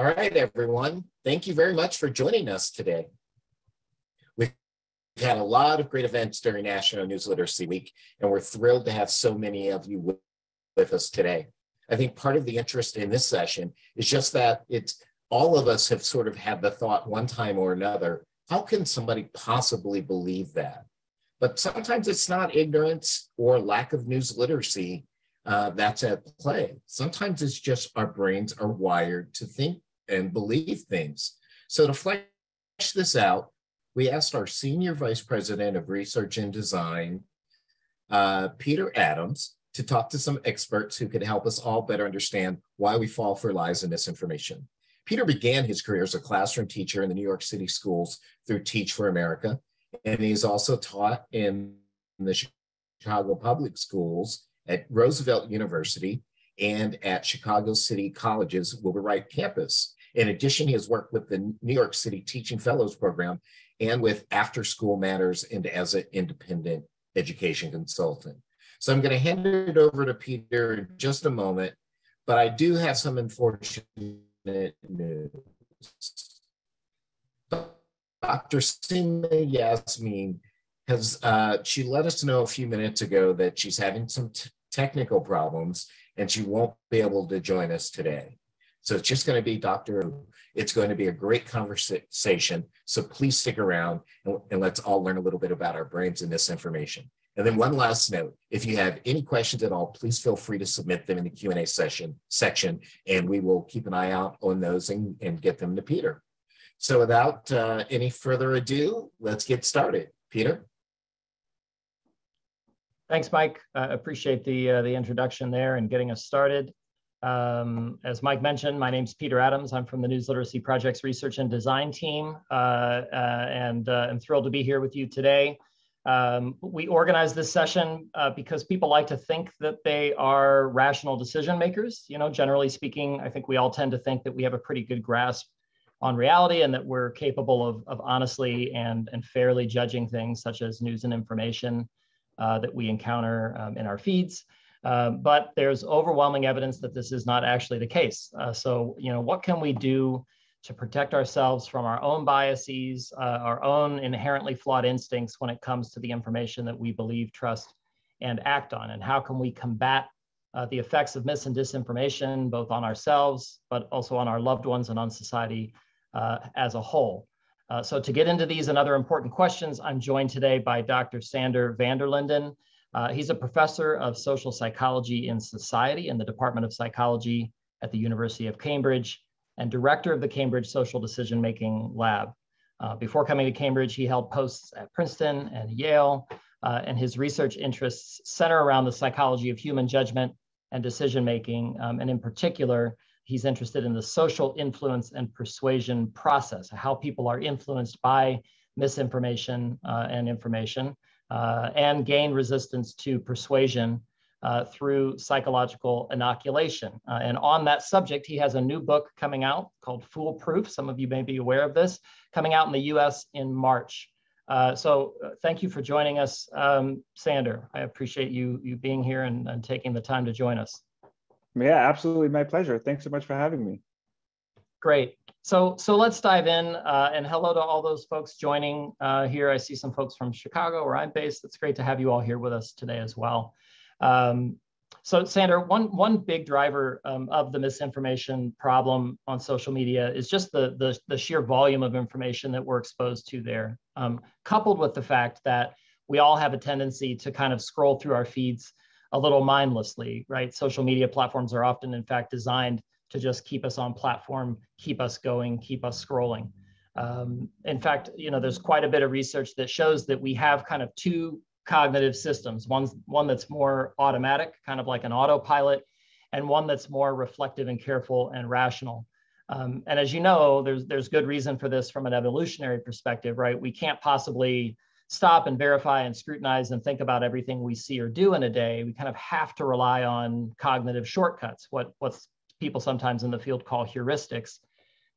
All right, everyone. Thank you very much for joining us today. We've had a lot of great events during National News Literacy Week, and we're thrilled to have so many of you with, us today. I think part of the interest in this session is just that it's all of us have sort of had the thought one time or another, how can somebody possibly believe that? But sometimes it's not ignorance or lack of news literacy uh, that's at play. Sometimes it's just our brains are wired to think and believe things. So to flesh this out, we asked our Senior Vice President of Research and Design, uh, Peter Adams, to talk to some experts who could help us all better understand why we fall for lies and misinformation. Peter began his career as a classroom teacher in the New York City schools through Teach for America, and he's also taught in the Chicago public schools at Roosevelt University and at Chicago City College's Wilbur Wright campus. In addition, he has worked with the New York City Teaching Fellows Program and with After School Matters and as an independent education consultant. So I'm going to hand it over to Peter in just a moment, but I do have some unfortunate news. Dr. Seema Yasmin has, uh, she let us know a few minutes ago that she's having some technical problems and she won't be able to join us today. So it's just going to be Dr. It's going to be a great conversation. So please stick around and, and, let's all learn a little bit about our brains and this information. And then one last note, if you have any questions at all, please feel free to submit them in the Q&A session section, and we will keep an eye out on those and, and get them to Peter. So without uh, any further ado, let's get started. Peter? Thanks, Mike. I uh, appreciate the, uh, the introduction there and getting us started. Um, as Mike mentioned, my name is Peter Adams. I'm from the News Literacy Project's Research and Design team, uh, uh, and uh, I'm thrilled to be here with you today. Um, we organized this session uh, because people like to think that they are rational decision makers. You know, generally speaking, I think we all tend to think that we have a pretty good grasp on reality and that we're capable of, of honestly and, and fairly judging things such as news and information uh, that we encounter um, in our feeds. Uh, but there's overwhelming evidence that this is not actually the case. Uh, so, you know, what can we do to protect ourselves from our own biases, uh, our own inherently flawed instincts when it comes to the information that we believe, trust, and act on? And how can we combat uh, the effects of mis and disinformation, both on ourselves, but also on our loved ones and on society uh, as a whole? So to get into these and other important questions, I'm joined today by Dr. Sander van der Linden. Uh, he's a professor of social psychology in society in the Department of Psychology at the University of Cambridge and director of the Cambridge Social Decision Making Lab. Uh, before coming to Cambridge, he held posts at Princeton and Yale, uh, and his research interests center around the psychology of human judgment and decision making, um, and in particular, he's interested in the social influence and persuasion process, how people are influenced by misinformation uh, and information, and gain resistance to persuasion uh, through psychological inoculation. Uh, and on that subject, he has a new book coming out called Foolproof. Some of you may be aware of this, coming out in the US in March. Uh, so uh, thank you for joining us, um, Sander. I appreciate you, you being here and, and taking the time to join us. Yeah, absolutely. My pleasure. Thanks so much for having me. Great. So, so let's dive in uh, and hello to all those folks joining uh, here. I see some folks from Chicago where I'm based. It's great to have you all here with us today as well. Um, so Sander, one, one big driver um, of the misinformation problem on social media is just the, the, the sheer volume of information that we're exposed to there, um, coupled with the fact that we all have a tendency to kind of scroll through our feeds a little mindlessly, right? Social media platforms are often, in fact, designed to just keep us on platform, keep us going, keep us scrolling. Um, in fact, you know, there's quite a bit of research that shows that we have kind of two cognitive systems. One's one that's more automatic, kind of like an autopilot, and one that's more reflective and careful and rational. Um, and as you know, there's there's good reason for this from an evolutionary perspective, right? We can't possibly stop and verify and scrutinize and think about everything we see or do in a day, we kind of have to rely on cognitive shortcuts, what what's people sometimes in the field call heuristics,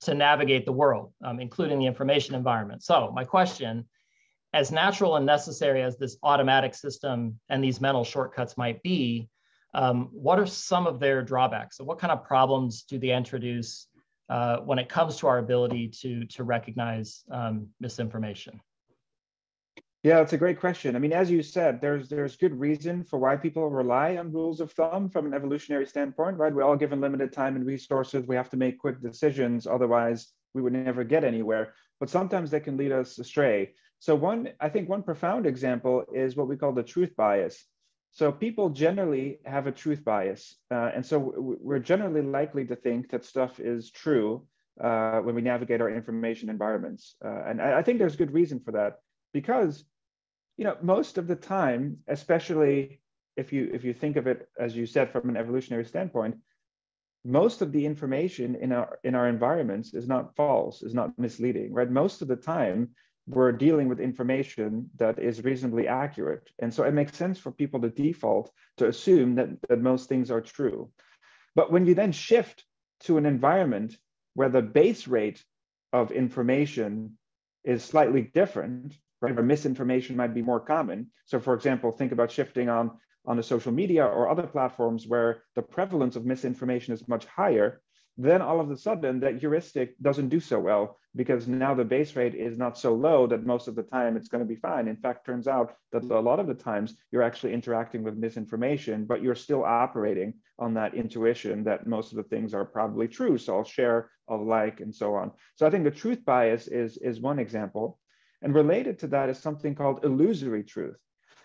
to navigate the world, um, including the information environment. So my question, as natural and necessary as this automatic system and these mental shortcuts might be, um, what are some of their drawbacks? So what kind of problems do they introduce uh, when it comes to our ability to, to recognize um, misinformation? Yeah, it's a great question. I mean, as you said, there's there's good reason for why people rely on rules of thumb from an evolutionary standpoint, right? We're all given limited time and resources. We have to make quick decisions, otherwise we would never get anywhere. But sometimes they can lead us astray. So one, I think one profound example is what we call the truth bias. So people generally have a truth bias, uh, and so we're generally likely to think that stuff is true uh, when we navigate our information environments. Uh, and I, I think there's good reason for that because you know, most of the time, especially if you if you think of it as you said from an evolutionary standpoint, most of the information in our in our environments is not false, is not misleading, right? Most of the time, we're dealing with information that is reasonably accurate, and so it makes sense for people to default to assume that that most things are true. But when you then shift to an environment where the base rate of information is slightly different, right? Misinformation might be more common. So for example, think about shifting on, on the social media or other platforms where the prevalence of misinformation is much higher, then all of a sudden that heuristic doesn't do so well because now the base rate is not so low that most of the time it's going to be fine. In fact, turns out that a lot of the times you're actually interacting with misinformation, but you're still operating on that intuition that most of the things are probably true. So I'll share, I'll like, and so on. So I think the truth bias is, is one example. And related to that is something called illusory truth.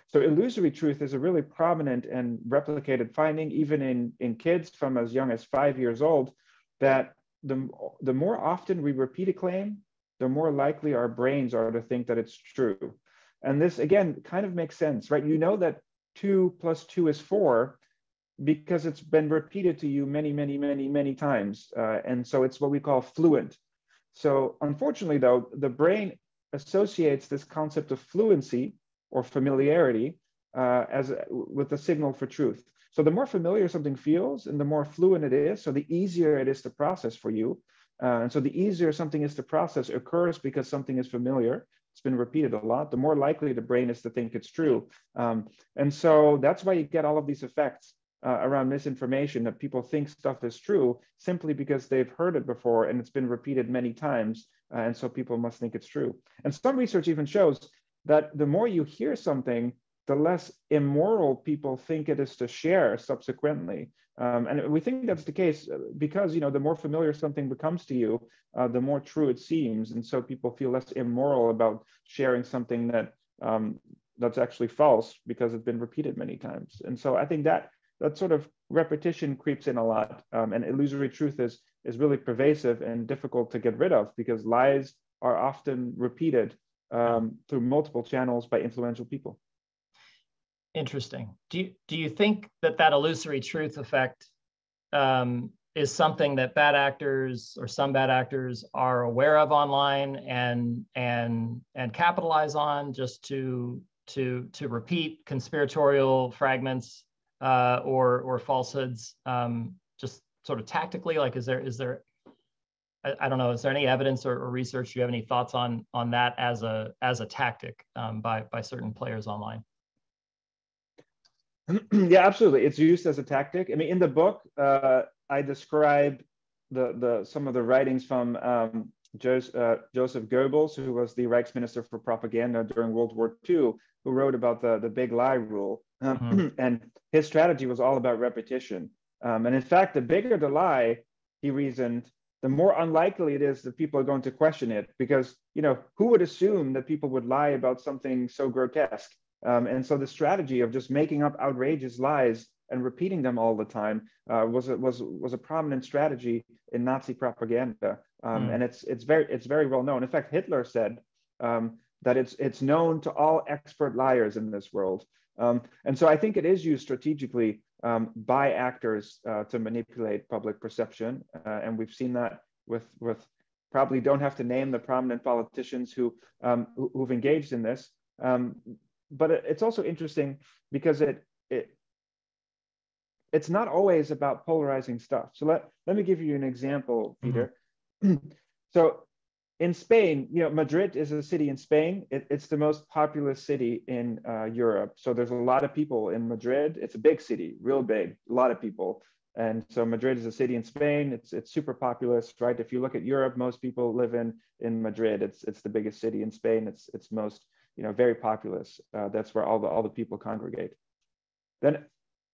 So illusory truth is a really prominent and replicated finding, even in, in kids from as young as five years old, that the, the more often we repeat a claim, the more likely our brains are to think that it's true. And this, again, kind of makes sense, right? You know that two plus two is four because it's been repeated to you many, many, many, many times. Uh, and so it's what we call fluent. So unfortunately, though, the brain associates this concept of fluency or familiarity uh, as a, with the signal for truth. So the more familiar something feels and the more fluent it is, so the easier it is to process for you. Uh, and so the easier something is to process occurs because something is familiar. It's been repeated a lot. The more likely the brain is to think it's true. Um, and so that's why you get all of these effects uh, around misinformation that people think stuff is true simply because they've heard it before and it's been repeated many times. Uh, and so people must think it's true. And some research even shows that the more you hear something, the less immoral people think it is to share subsequently. Um, and we think that's the case uh, because you know the more familiar something becomes to you, uh, the more true it seems, and so people feel less immoral about sharing something that um, that's actually false because it's been repeated many times. And so I think that that sort of repetition creeps in a lot um, and illusory truth is is really pervasive and difficult to get rid of because lies are often repeated um, through multiple channels by influential people. Interesting. Do you do you think that that illusory truth effect um, is something that bad actors or some bad actors are aware of online and and and capitalize on just to to to repeat conspiratorial fragments uh, or or falsehoods um, just sort of tactically like is there is there I, I don't know is there any evidence or, or, research? Do you have any thoughts on on that as a as a tactic um, by by certain players online? Yeah absolutely. It's used as a tactic. I mean in the book uh, i describe the the some of the writings from um, Joseph, uh, Joseph Goebbels, who was the Reichsminister for Propaganda during World War II, who wrote about the, the big lie rule. Um, mm-hmm. And his strategy was all about repetition. Um, and in fact, the bigger the lie, he reasoned, the more unlikely it is that people are going to question it because, you know, who would assume that people would lie about something so grotesque? Um, and so the strategy of just making up outrageous lies and repeating them all the time uh, was a, was was a prominent strategy in Nazi propaganda, um, mm. and it's it's very it's very well known. In fact, Hitler said um, that it's it's known to all expert liars in this world. Um, and so I think it is used strategically um, by actors uh, to manipulate public perception, uh, and we've seen that with with probably don't have to name the prominent politicians who, um, who have engaged in this. Um, but it's also interesting because it it it's not always about polarizing stuff. So let let me give you an example, Peter. Mm-hmm. so in Spain, you know, Madrid is a city in Spain. It, it's the most populous city in uh, Europe. So there's a lot of people in Madrid. It's a big city, real big, a lot of people. And so Madrid is a city in Spain. It's it's super populous, right? If you look at Europe, most people live in in Madrid. It's it's the biggest city in Spain. It's it's most you know very populous. Uh, that's where all the all the people congregate. Then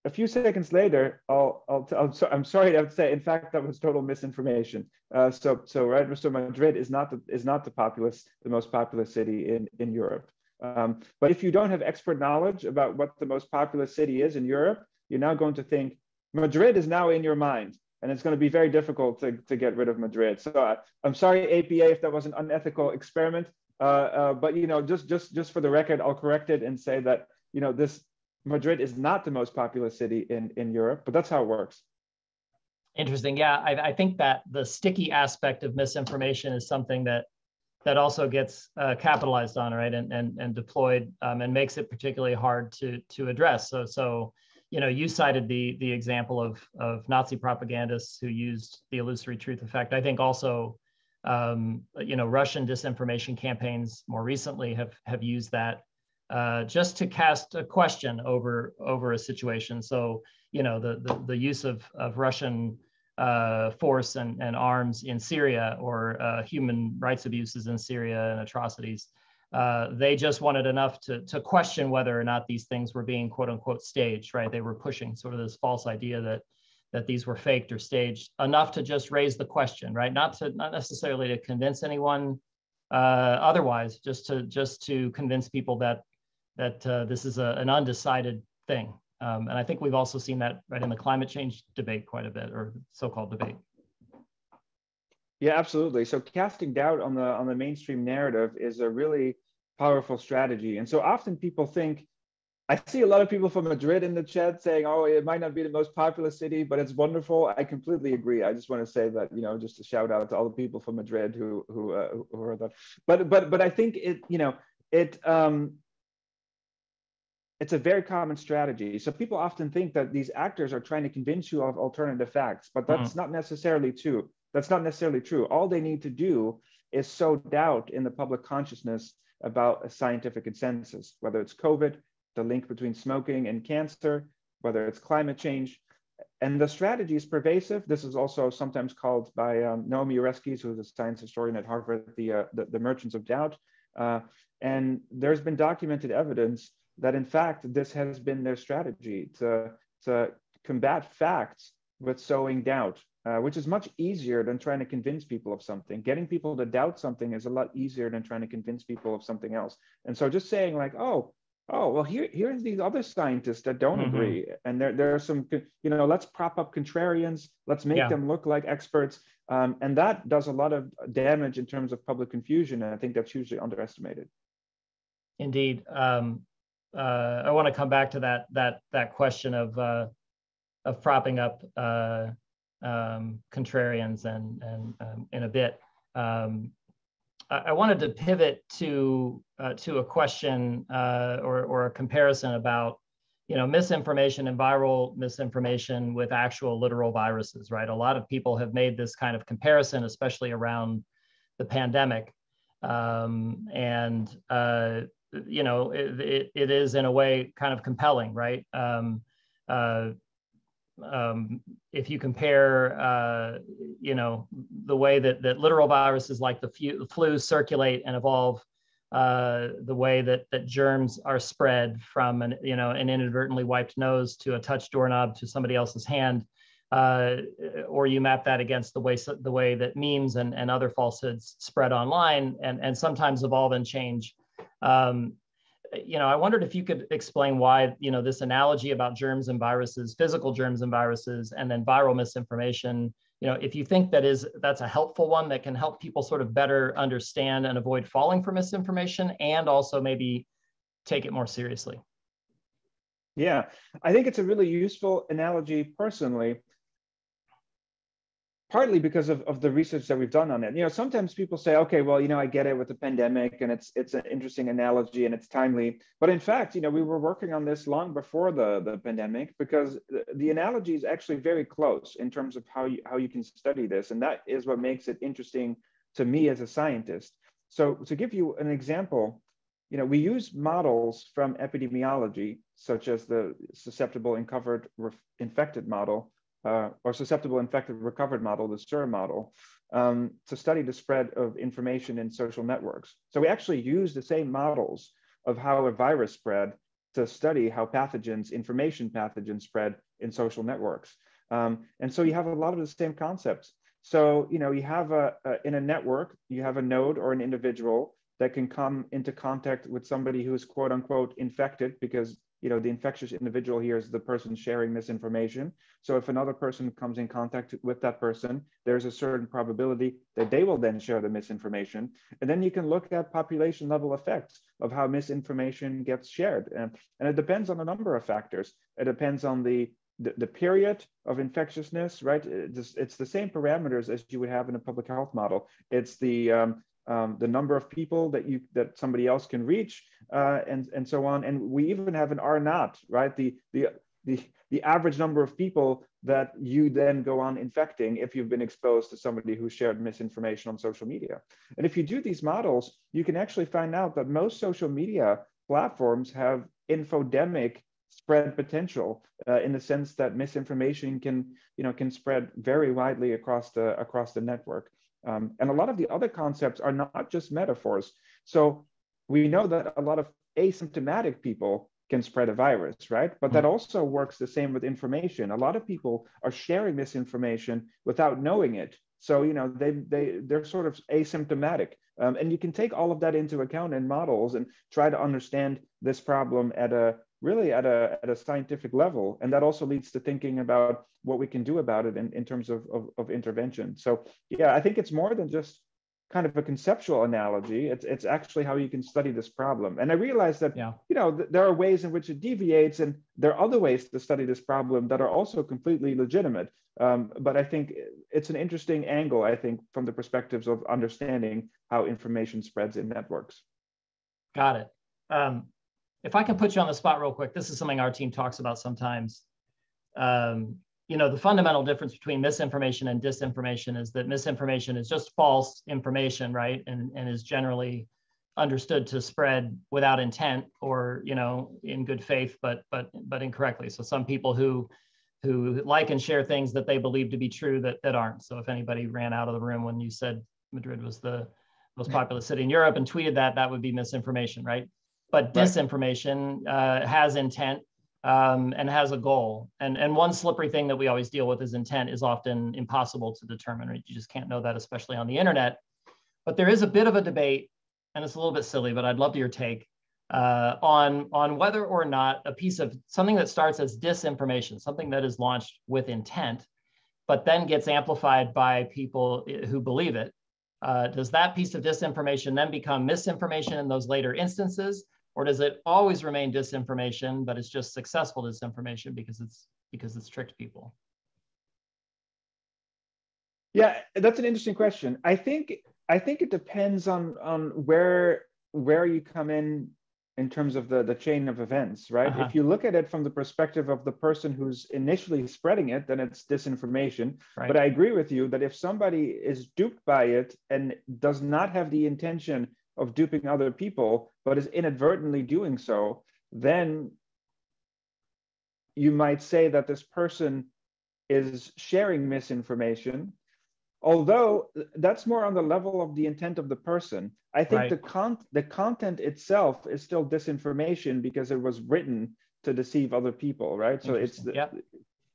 a few seconds later, I'll, I'll, I'll so, I'm sorry to have to say, in fact, that was total misinformation. Uh, so, so right, so Madrid is not the, is not the populous, the most populous city in, in Europe. Um, but if you don't have expert knowledge about what the most populous city is in Europe, you're now going to think Madrid is now in your mind. And it's going to be very difficult to, to get rid of Madrid. So uh, I'm sorry, APA, if that was an unethical experiment. Uh, uh, but you know, just just just for the record, I'll correct it and say that you know this Madrid is not the most populous city in, in Europe, but that's how it works. Interesting. Yeah, I, I think that the sticky aspect of misinformation is something that that also gets uh, capitalized on, right, and and, and deployed, um, and makes it particularly hard to to address. So so you know, you cited the the example of of Nazi propagandists who used the illusory truth effect. I think also, um, you know, Russian disinformation campaigns more recently have have used that uh, just to cast a question over over a situation. So you know the the, the use of of Russian uh, force and, and arms in Syria or uh, human rights abuses in Syria and atrocities. Uh, they just wanted enough to, to question whether or not these things were being quote unquote staged, right? They were pushing sort of this false idea that that these were faked or staged enough to just raise the question, right? Not to not necessarily to convince anyone uh, otherwise, just to just to convince people that that uh, this is a, an undecided thing. Um, and I think we've also seen that right in the climate change debate quite a bit, or so-called debate. Yeah, absolutely. So casting doubt on the on the mainstream narrative is a really powerful strategy. And so often people think, I see a lot of people from Madrid in the chat saying, "Oh, it might not be the most popular city, but it's wonderful." I completely agree. I just want to say that, you know, just a shout out to all the people from Madrid who who uh, who are that. But but but I think it, you know, it um it's a very common strategy. So people often think that these actors are trying to convince you of alternative facts, but that's mm-hmm. not necessarily true. That's not necessarily true. All they need to do is sow doubt in the public consciousness about a scientific consensus, whether it's COVID, the link between smoking and cancer, whether it's climate change. And the strategy is pervasive. This is also sometimes called by um, Naomi Oreskes, who is a science historian at Harvard, the, uh, the, the, merchants of doubt. Uh, and there's been documented evidence that in fact this has been their strategy to, to combat facts with sowing doubt, uh, which is much easier than trying to convince people of something. Getting people to doubt something is a lot easier than trying to convince people of something else. And so just saying like, oh, oh, well, here, here's these other scientists that don't mm-hmm. agree. And there, there are some, you know, let's prop up contrarians, let's make yeah. them look like experts. Um, and that does a lot of damage in terms of public confusion. And I think that's hugely underestimated. Indeed. Um, uh, I want to come back to that that that question of uh, of propping up uh, um, contrarians and and um, in a bit. Um, I, I, wanted to pivot to uh, to a question uh, or or a comparison about you know misinformation and viral misinformation with actual literal viruses. Right, a lot of people have made this kind of comparison, especially around the pandemic. Um, and uh, you know, it, it, it is in a way kind of compelling, right? Um, uh, um, if you compare, uh, you know, the way that, that literal viruses like the, flu, circulate and evolve, uh, the way that, that germs are spread from an, you know, an inadvertently wiped nose to a touch doorknob to somebody else's hand, uh, or you map that against the way the way that memes and, and other falsehoods spread online and, and sometimes evolve and change um, you know, I wondered if you could explain why, you know, this analogy about germs and viruses, physical germs and viruses, and then viral misinformation, you know, if you think that is that's a helpful one that can help people sort of better understand and avoid falling for misinformation and also maybe take it more seriously. Yeah, I think it's a really useful analogy personally partly because of, of the research that we've done on it. You know, sometimes people say, okay, well, you know, I get it with the pandemic and it's it's an interesting analogy and it's timely. But in fact, you know, we were working on this long before the, the pandemic because the, the analogy is actually very close in terms of how you how you can study this. And that is what makes it interesting to me as a scientist. So to give you an example, you know, we use models from epidemiology, such as the susceptible and covered infected model, uh, or susceptible, infected, recovered model, the SIR model, um, to study the spread of information in social networks. So we actually use the same models of how a virus spread to study how pathogens, information pathogens spread in social networks. Um, and so you have a lot of the same concepts. So, you know, you have a, a, in a network, you have a node or an individual that can come into contact with somebody who's quote unquote infected because you know the infectious individual here is the person sharing this information so if another person comes in contact with that person there's a certain probability that they will then share the misinformation and then you can look at population level effects of how misinformation gets shared and, and it depends on a number of factors it depends on the the, the period of infectiousness, right? It's, it's, the same parameters as you would have in a public health model. It's the um, um, the number of people that you that somebody else can reach, uh, and and so on. And we even have an R naught, right? The the the the average number of people that you then go on infecting if you've been exposed to somebody who shared misinformation on social media. And if you do these models, you can actually find out that most social media platforms have infodemic spread potential uh, in the sense that misinformation can you know can spread very widely across the across the network um, and a lot of the other concepts are not just metaphors. So we know that a lot of asymptomatic people can spread a virus, right? But that mm-hmm. also works the same with information. A lot of people are sharing this information without knowing it. So you know they they they're sort of asymptomatic, um, and you can take all of that into account in models and try to understand this problem at a really at a, at a scientific level. And that also leads to thinking about what we can do about it in, in terms of, of, of intervention. So yeah, I think it's more than just kind of a conceptual analogy. It's, it's actually how you can study this problem. And I realize that, yeah. you know, th- there are ways in which it deviates and there are other ways to study this problem that are also completely legitimate. Um, but I think it's an interesting angle, I think, from the perspectives of understanding how information spreads in networks. Got it. Um, if I can put you on the spot real quick, this is something our team talks about sometimes. Um, you know, the fundamental difference between misinformation and disinformation is that misinformation is just false information, right? And, and is generally understood to spread without intent or, you know, in good faith, but but but incorrectly. So some people who who like and share things that they believe to be true that that aren't. So if anybody ran out of the room when you said Madrid was the most populous city in Europe and tweeted that, that would be misinformation, right? But disinformation uh, has intent um, and has a goal. And, and one slippery thing that we always deal with is intent is often impossible to determine. Right? You just can't know that, especially on the internet. But there is a bit of a debate, and it's a little bit silly, but I'd love your take uh, on, on whether or not a piece of something that starts as disinformation, something that is launched with intent, but then gets amplified by people who believe it. Uh, does that piece of disinformation then become misinformation in those later instances? Or does it always remain disinformation, but it's just successful disinformation because it's because it's tricked people? Yeah, that's an interesting question. I think I think it depends on on where where you come in in terms of the the chain of events, right? Uh-huh. If you look at it from the perspective of the person who's initially spreading it, then it's disinformation. Right. But I agree with you that if somebody is duped by it and does not have the intention of duping other people, but is inadvertently doing so, then you might say that this person is sharing misinformation. Although that's more on the level of the intent of the person. I think right. the con the content itself is still disinformation because it was written to deceive other people, right? So it's the, yep.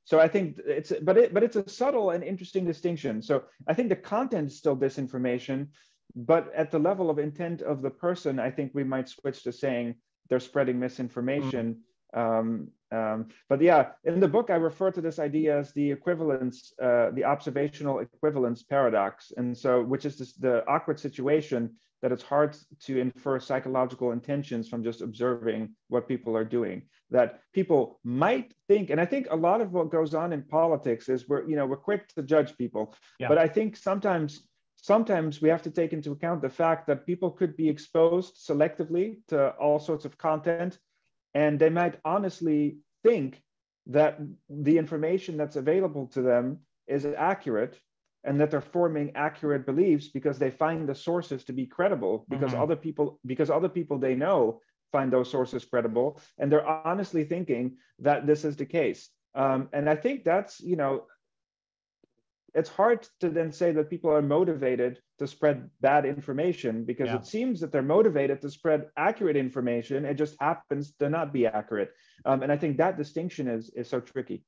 so I think it's but it but it's a subtle and interesting distinction. So I think the content is still disinformation, but at the level of intent of the person, I think we might switch to saying they're spreading misinformation. Mm. Um, um, but yeah, in the book, I refer to this idea as the equivalence, uh, the observational equivalence paradox. And so, which is this, the awkward situation that it's hard to infer psychological intentions from just observing what people are doing. That people might think, and I think a lot of what goes on in politics is we're, you know, we're quick to judge people. Yeah. But I think sometimes sometimes we have to take into account the fact that people could be exposed selectively to all sorts of content and they might honestly think that the information that's available to them is accurate and that they're forming accurate beliefs because they find the sources to be credible because mm-hmm. other people because other people they know find those sources credible and they're honestly thinking that this is the case um, and i think that's you know it's hard to then say that people are motivated to spread bad information because yeah. it seems that they're motivated to spread accurate information. It just happens to not be accurate. Um, and I think that distinction is is so tricky.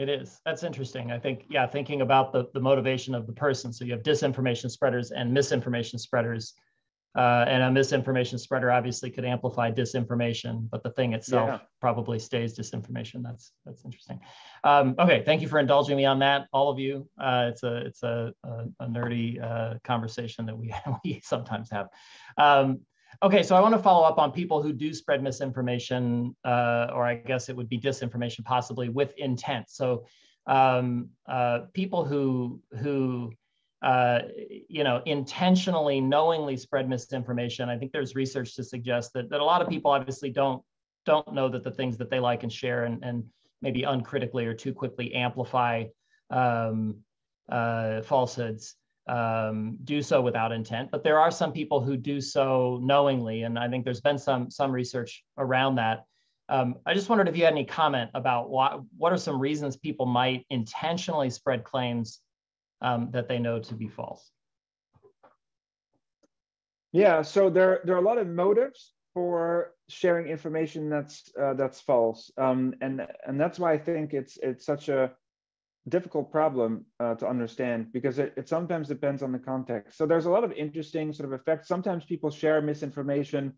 It is. That's interesting. I think, yeah, thinking about the, the motivation of the person. So you have disinformation spreaders and misinformation spreaders. Uh, and a misinformation spreader obviously could amplify disinformation, but the thing itself yeah. probably stays disinformation. That's that's interesting. Um, okay, thank you for indulging me on that, all of you. Uh, it's a it's a, a, a nerdy uh, conversation that we we sometimes have. Um, okay, so I want to follow up on people who do spread misinformation, uh, or I guess it would be disinformation, possibly with intent. So um, uh, people who who uh, you know, intentionally, knowingly spread misinformation. I think there's research to suggest that, that a lot of people obviously don't don't know that the things that they like and share and, and maybe uncritically or too quickly amplify um, uh, falsehoods um, do so without intent. But there are some people who do so knowingly, and I think there's been some some research around that. Um, I just wondered if you had any comment about what what are some reasons people might intentionally spread claims um, that they know to be false? Yeah, so there, there are a lot of motives for sharing information that's uh, that's false, um, and and that's why I think it's it's such a difficult problem uh, to understand because it, it sometimes depends on the context. So there's a lot of interesting sort of effects. Sometimes people share misinformation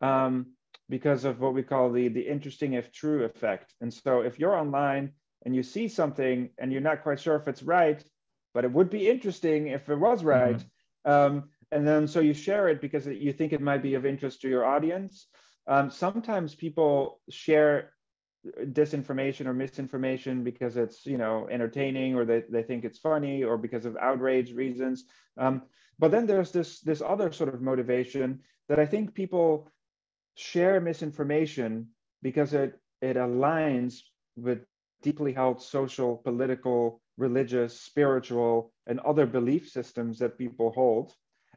um, because of what we call the the interesting if true effect. And so if you're online and you see something and you're not quite sure if it's right, but it would be interesting if it was right. Mm-hmm. Um, and then so you share it because you think it might be of interest to your audience. Um, sometimes people share disinformation or misinformation because it's you know entertaining or they, they think it's funny or because of outrage reasons um, but then there's this this other sort of motivation that i think people share misinformation because it it aligns with deeply held social political religious, spiritual, and other belief systems that people hold.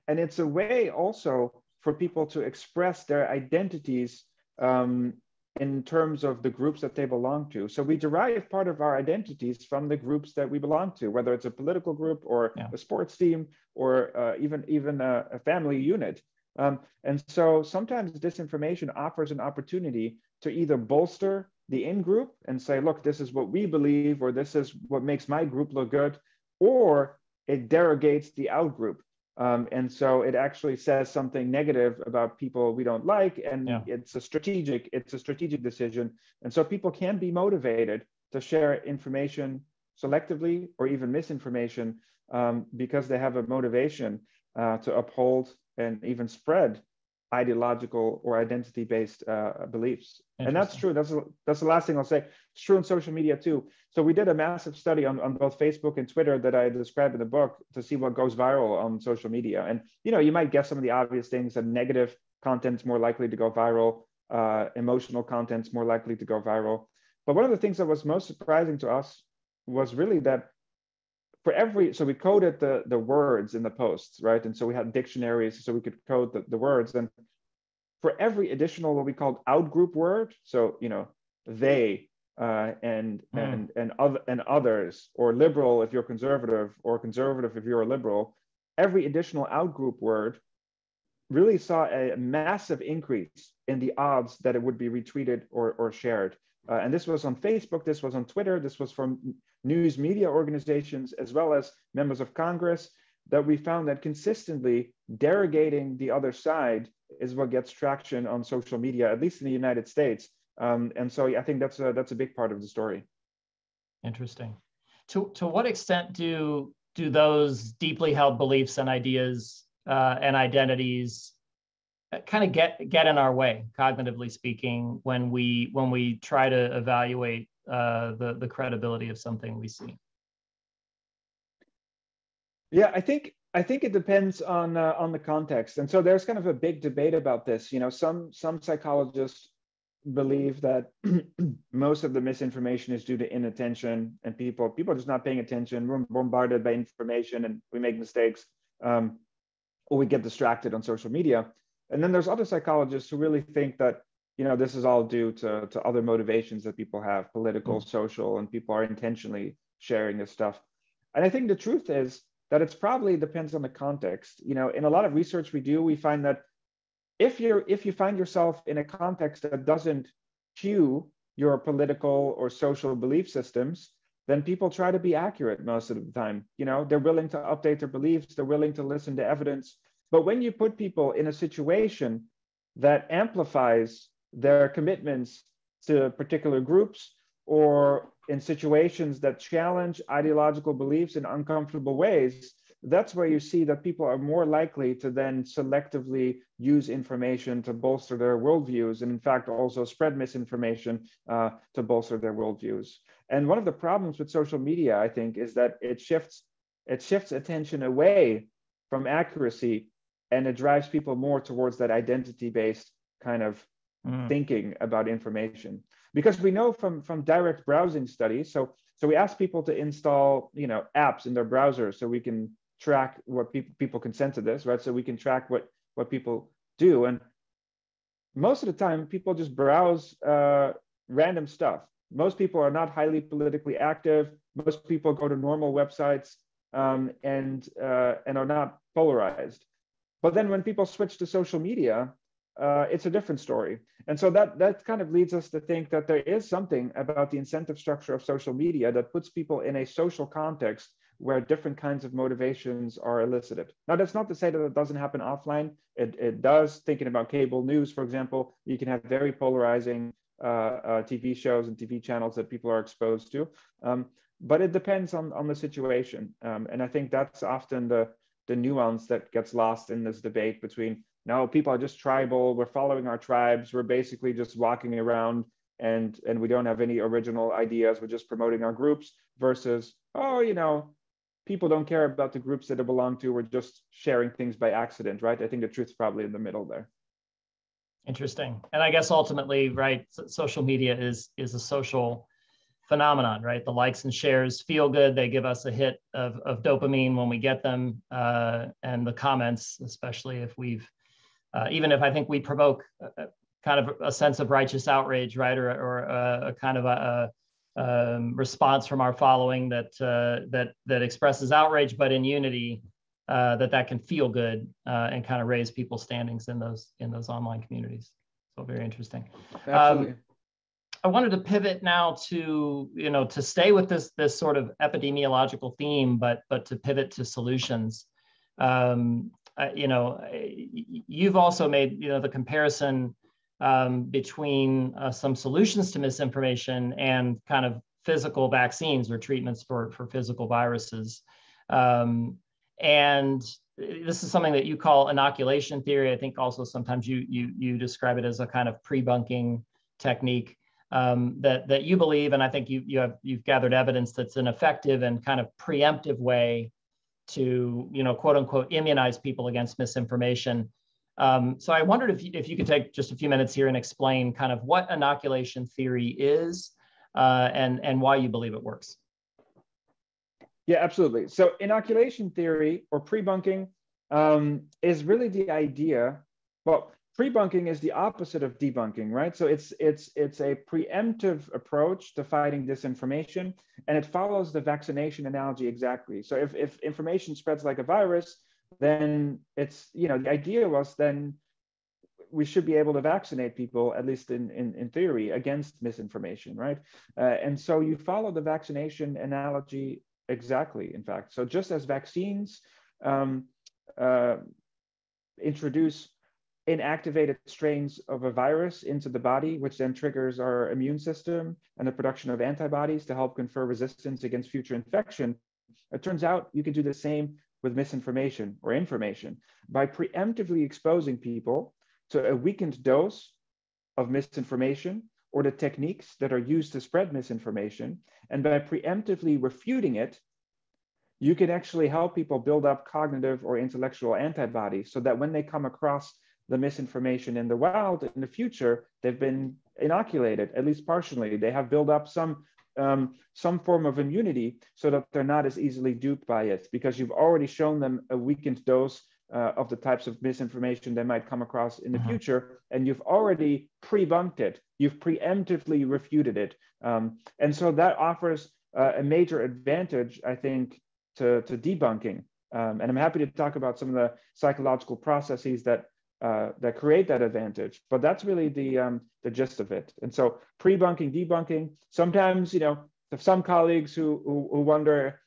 And it's a way also for people to express their identities um, in terms of the groups that they belong to. So we derive part of our identities from the groups that we belong to, whether it's a political group or yeah. a sports team or uh, even even a, a family unit. Um, and so sometimes disinformation offers an opportunity to either bolster the in group and say, look, this is what we believe, or this is what makes my group look good, or it derogates the out group. Um, and so it actually says something negative about people we don't like, and yeah. it's a strategic, it's a strategic decision. And so people can be motivated to share information selectively or even misinformation um, because they have a motivation uh, to uphold and even spread ideological or identity-based uh, beliefs. And that's true. That's that's the last thing I'll say. It's true in social media too. So we did a massive study on, on both Facebook and Twitter that I describe in the book to see what goes viral on social media. And you know, you might guess some of the obvious things that negative content's more likely to go viral, uh, emotional content's more likely to go viral. But one of the things that was most surprising to us was really that for every so we coded the the words in the posts right? And so we had dictionaries so we could code the, the words. And for every additional what we called outgroup word so you know they uh, and mm. and and other and others or liberal if you're conservative or conservative if you're a liberal every additional outgroup word really saw a massive increase in the odds that it would be retweeted or, or shared uh, and this was on facebook this was on twitter this was from news media organizations, as well as members of Congress, that we found that consistently derogating the other side is what gets traction on social media, at least in the United States. Um, and so I think that's a, that's a big part of the story. Interesting. To, to what extent do, do those deeply held beliefs and ideas uh, and identities kind of get get in our way cognitively speaking when we when we try to evaluate uh, the the credibility of something we see? Yeah, I think I think it depends on uh, on the context, and so there's kind of a big debate about this. You know, some some psychologists believe that most of the misinformation is due to inattention and people people are just not paying attention. We're bombarded by information and we make mistakes, um, or we get distracted on social media. And then there's other psychologists who really think that you know this is all due to, to other motivations that people have political mm-hmm. social and people are intentionally sharing this stuff And I think the truth is that it's probably depends on the context. You know, in a lot of research we do, we find that if you're if you find yourself in a context that doesn't cue your political or social belief systems, then people try to be accurate most of the time. You know, they're willing to update their beliefs, they're willing to listen to evidence. But when you put people in a situation that amplifies their commitments to particular groups or in situations that challenge ideological beliefs in uncomfortable ways, that's where you see that people are more likely to then selectively use information to bolster their worldviews and in fact also spread misinformation uh, to bolster their worldviews. And one of the problems with social media i think is that it shifts it shifts attention away from accuracy and it drives people more towards that identity based kind of mm. thinking about information. Because we know from from direct browsing studies so so we ask people to install you know apps in their browser so we can track what people people consent to this right? So we can track what what people do. And most of the time people just browse uh, random stuff. Most people are not highly politically active. Most people go to normal websites um, and uh, and are not polarized but then when people switch to social media uh, it's a different story. And so that that kind of leads us to think that there is something about the incentive structure of social media that puts people in a social context where different kinds of motivations are elicited. Now, that's not to say that it doesn't happen offline. It, it does. Thinking about cable news, for example, you can have very polarizing uh, uh, TV shows and TV channels that people are exposed to. Um, but it depends on, on the situation. Um, and I think that's often the, the nuance that gets lost in this debate between no, people are just tribal, we're following our tribes, we're basically just walking around and and we don't have any original ideas, we're just promoting our groups versus, oh, you know, people don't care about the groups that they belong to. We're just sharing things by accident, right? I think the truth's probably in the middle there. Interesting. And I guess ultimately, right, social media is is a social phenomenon, right? The likes and shares feel good. They give us a hit of, of dopamine when we get them. Uh, and the comments, especially if we've, uh, even if I think we provoke a, a kind of a sense of righteous outrage, right? Or, or a, a kind of a, um, response from our following that uh, that that expresses outrage, but in unity, uh, that that can feel good uh, and kind of raise people's standings in those in those online communities. So very interesting. Absolutely. Um, I wanted to pivot now to you know to stay with this this sort of epidemiological theme, but but to pivot to solutions. Um, you know, you've also made you know the comparison um, between uh, some solutions to misinformation and kind of physical vaccines or treatments for, for physical viruses. Um, and this is something that you call inoculation theory. I think also sometimes you, you, you describe it as a kind of pre-bunking technique um, that, that you believe, and I think you, you have, you've gathered evidence that's an effective and kind of preemptive way to, you know, quote unquote, immunize people against misinformation. Um, so I wondered if you, if you could take just a few minutes here and explain kind of what inoculation theory is uh, and, and why you believe it works. Yeah, absolutely. So inoculation theory or pre-bunking um, is really the idea. Well, pre-bunking is the opposite of debunking, right? So it's it's it's a preemptive approach to fighting disinformation, and it follows the vaccination analogy exactly. So if if information spreads like a virus, then it's you know the idea was then we should be able to vaccinate people at least in in, in theory against misinformation right uh, and so you follow the vaccination analogy exactly in fact so just as vaccines um, uh, introduce inactivated strains of a virus into the body, which then triggers our immune system and the production of antibodies to help confer resistance against future infection. It turns out you can do the same with misinformation or information by preemptively exposing people to a weakened dose of misinformation or the techniques that are used to spread misinformation. And by preemptively refuting it, you can actually help people build up cognitive or intellectual antibodies so that when they come across the misinformation in the wild in the future, they've been inoculated, at least partially. They have built up some um, some form of immunity so that they're not as easily duped by it because you've already shown them a weakened dose uh, of the types of misinformation they might come across in the uh-huh. future and you've already pre-bunked it you've preemptively refuted it um, and so that offers uh, a major advantage i think to, to debunking. Um, and I'm happy to talk about some of the psychological processes that uh, that create that advantage. But that's really the um, the gist of it. And so pre-bunking, debunking. Sometimes, you know, some colleagues who, who, who wonder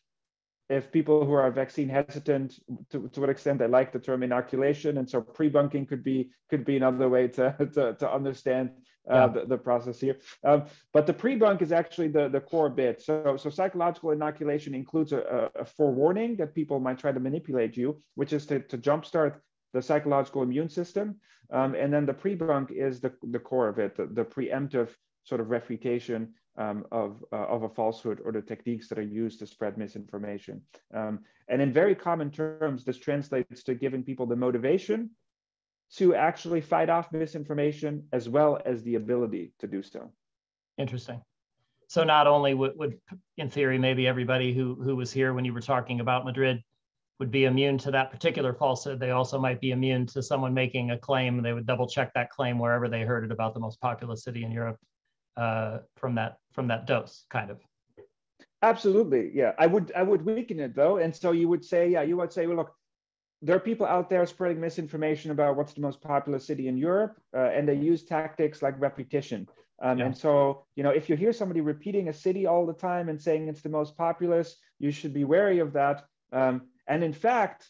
if people who are vaccine hesitant, to, to what extent they like the term inoculation, and so pre-bunking could be could be another way to to, to understand uh, yeah. the, the process here. Um, but the pre-bunk is actually the, the core bit. So so psychological inoculation includes a, a, forewarning that people might try to manipulate you, which is to, to jumpstart the psychological immune system. Um, and then the pre-bunk is the, the core of it, the, the preemptive sort of refutation um, of, uh, of a falsehood or the techniques that are used to spread misinformation. Um, and in very common terms, this translates to giving people the motivation to actually fight off misinformation as well as the ability to do so. Interesting. So not only would, would in theory, maybe everybody who, who was here when you were talking about Madrid would be immune to that particular falsehood, they also might be immune to someone making a claim. They would double check that claim wherever they heard it about the most populous city in Europe uh, from that from that dose, kind of. Absolutely, yeah. I would I would weaken it though, and so you would say, yeah, you would say, well, look, there are people out there spreading misinformation about what's the most populous city in Europe, uh, and they use tactics like repetition. Um, yeah. And so, you know, if you hear somebody repeating a city all the time and saying it's the most populous, you should be wary of that. Um, and in fact,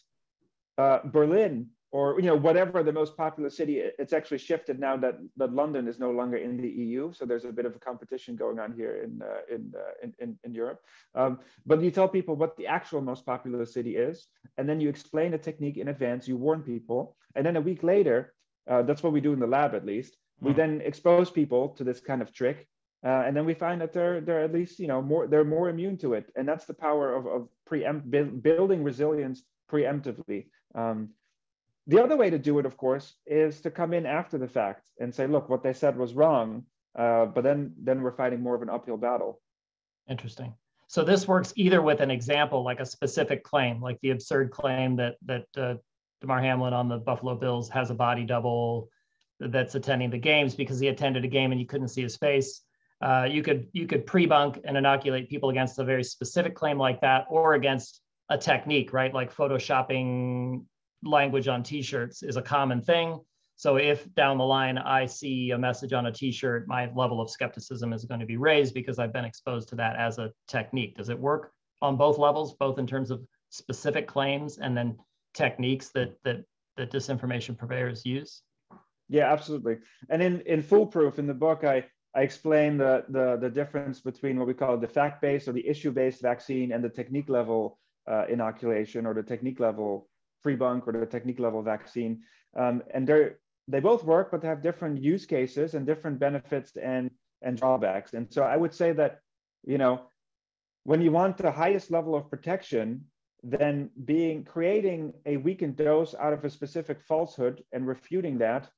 uh, Berlin or you know whatever the most popular city it's actually shifted now that that london is no longer in the eu so there's a bit of a competition going on here in uh, in, uh, in, in europe. Um, but you tell people what the actual most popular city is and then you explain the technique in advance. You warn people. And then a week later uh, that's what we do in the lab at least. We hmm. then expose people to this kind of trick uh, and then we find that they're they're at least you know more they're more immune to it and that's the power of, of preempt building resilience preemptively um, the other way to do it, of course, is to come in after the fact and say, look, what they said was wrong. Uh, but then, then we're fighting more of an uphill battle. Interesting. So this works either with an example, like a specific claim, like the absurd claim that that uh, Damar Hamlin on the Buffalo Bills has a body double that's attending the games because he attended a game and you couldn't see his face. Uh, you could you could pre-bunk and inoculate people against a very specific claim like that, or against a technique, right? Like photoshopping language on t-shirts is a common thing. So if down the line I see a message on a t-shirt, my level of skepticism is going to be raised because I've been exposed to that as a technique. Does it work on both levels, both in terms of specific claims and then techniques that that that disinformation purveyors use? Yeah, absolutely. And in in foolproof in the book, I I explain the the the difference between what we call the fact-based or the issue-based vaccine and the technique level uh, inoculation or the technique level pre-bunk or the technique level vaccine. Um, and they're, they both work, but they have different use cases and different benefits and, and drawbacks. And so I would say that, you know, when you want the highest level of protection, then being creating a weakened dose out of a specific falsehood and refuting that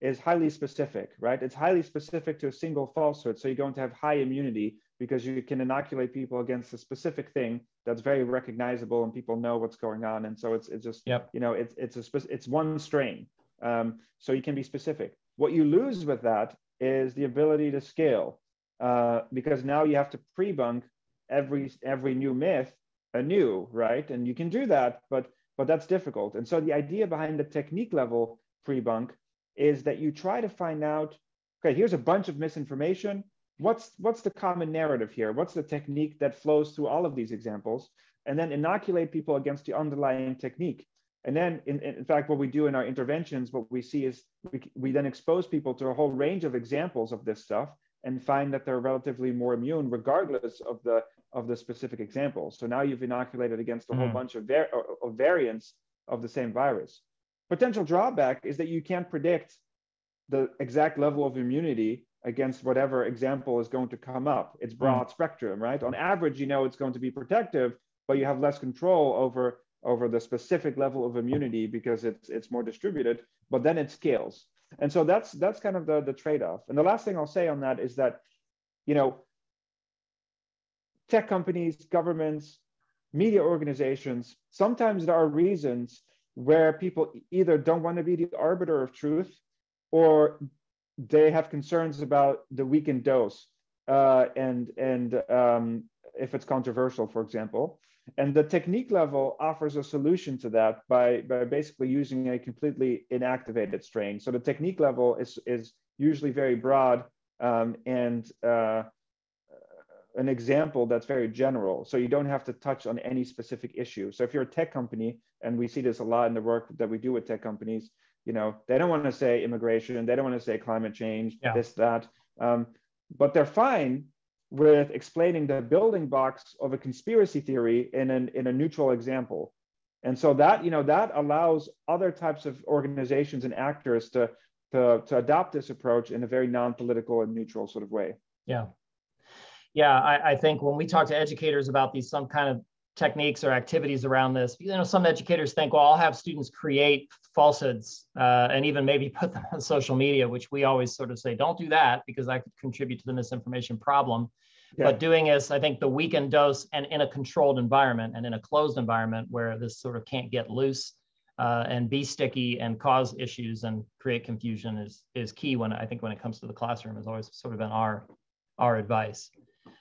is highly specific, right? It's highly specific to a single falsehood. So you're going to have high immunity because you can inoculate people against a specific thing that's very recognizable and people know what's going on. And so it's it's just yep. you know it's it's a spe- it's one strain. Um, so you can be specific. What you lose with that is the ability to scale uh, because now you have to pre-bunk every every new myth anew, right? And you can do that, but but that's difficult. And so the idea behind the technique level pre-bunk is that you try to find out, okay, here's a bunch of misinformation. What's, what's the common narrative here? What's the technique that flows through all of these examples? And then inoculate people against the underlying technique. And then, in, in fact, what we do in our interventions, what we see is we, we then expose people to a whole range of examples of this stuff and find that they're relatively more immune regardless of the of the specific example. So now you've inoculated against a whole mm. bunch of, var- of variants of the same virus. Potential drawback is that you can't predict the exact level of immunity against whatever example is going to come up. It's hmm. broad mm. spectrum, right? On average, you know it's going to be protective, but you have less control over over the specific level of immunity because it's it's more distributed. But then it scales, and so that's that's kind of the the trade off. And the last thing I'll say on that is that, you know, tech companies, governments, media organizations, sometimes there are reasons where people either don't want to be the arbiter of truth or they have concerns about the weakened dose uh, and and um, if it's controversial, for example. and the technique level offers a solution to that by, by basically using a completely inactivated strain. So the technique level is, is usually very broad um, and uh, an example that's very general. So you don't have to touch on any specific issue. So if you're a tech company, and we see this a lot in the work that we do with tech companies, you know, they don't want to say immigration, they don't want to say climate change, yeah. this, that. Um, but they're fine with explaining the building blocks of a conspiracy theory in, an, in a neutral example. And so that, you know, that allows other types of organizations and actors to, to, to adopt this approach in a very non-political and neutral sort of way. Yeah. Yeah, I, I think when we talk to educators about these, some kind of techniques or activities around this. You know, some educators think, well, I'll have students create falsehoods uh, and even maybe put them on social media, which we always sort of say, don't do that because that could contribute to the misinformation problem. Yeah. But doing is, I think, the weakened dose and in a controlled environment and in a closed environment where this sort of can't get loose uh, and be sticky and cause issues and create confusion is is key. When I think when it comes to the classroom, has always sort of been our our advice.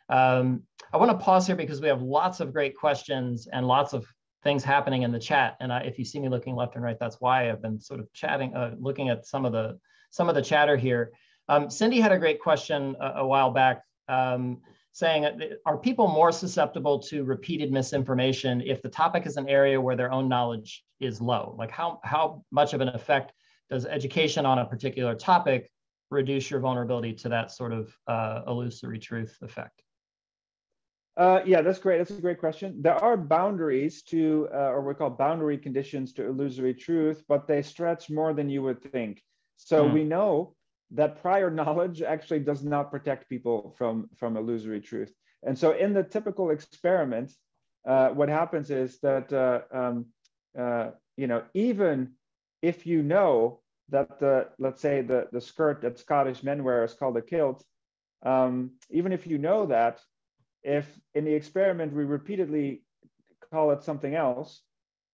Um, I want to pause here because we have lots of great questions and lots of things happening in the chat. And I, if you see me looking left and right, that's why I've been sort of chatting, uh, looking at some of the some of the chatter here. Um, Cindy had a great question a, a while back um, saying, uh, are people more susceptible to repeated misinformation if the topic is an area where their own knowledge is low? Like how, how much of an effect does education on a particular topic reduce your vulnerability to that sort of uh, illusory truth effect? Uh, yeah, that's great. That's a great question. There are boundaries to, uh, or we call boundary conditions to illusory truth, but they stretch more than you would think. So mm. we know that prior knowledge actually does not protect people from, from illusory truth. And so in the typical experiment, uh, what happens is that, uh, um, uh, you know, even if you know that the, let's say the, the skirt that Scottish men wear is called a kilt, um, even if you know that, if in the experiment we repeatedly call it something else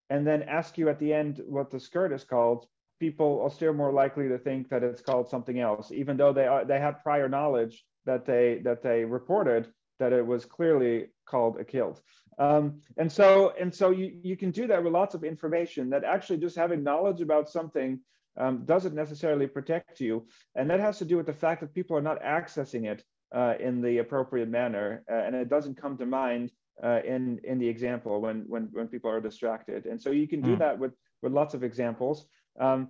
and then ask you at the end what the skirt is called people are still more likely to think that it's called something else even though they are they had prior knowledge that they that they reported that it was clearly called a kilt. Um, and so and so you, you can do that with lots of information that actually just having knowledge about something um, doesn't necessarily protect you and that has to do with the fact that people are not accessing it uh, in the appropriate manner, uh, and it doesn't come to mind uh, in in the example when when when people are distracted. And so you can do mm. that with with lots of examples. Um,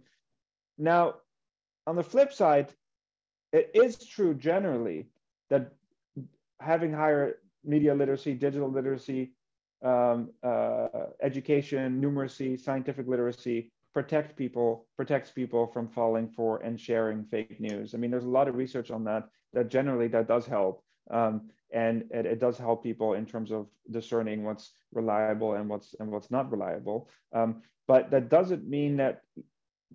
now, on the flip side, it is true generally that having higher media literacy, digital literacy, um, uh, education, numeracy, scientific literacy protect people protects people from falling for and sharing fake news. I mean, there's a lot of research on that that generally that does help. Um, and it, it, does help people in terms of discerning what's reliable and what's and what's not reliable. Um, but that doesn't mean that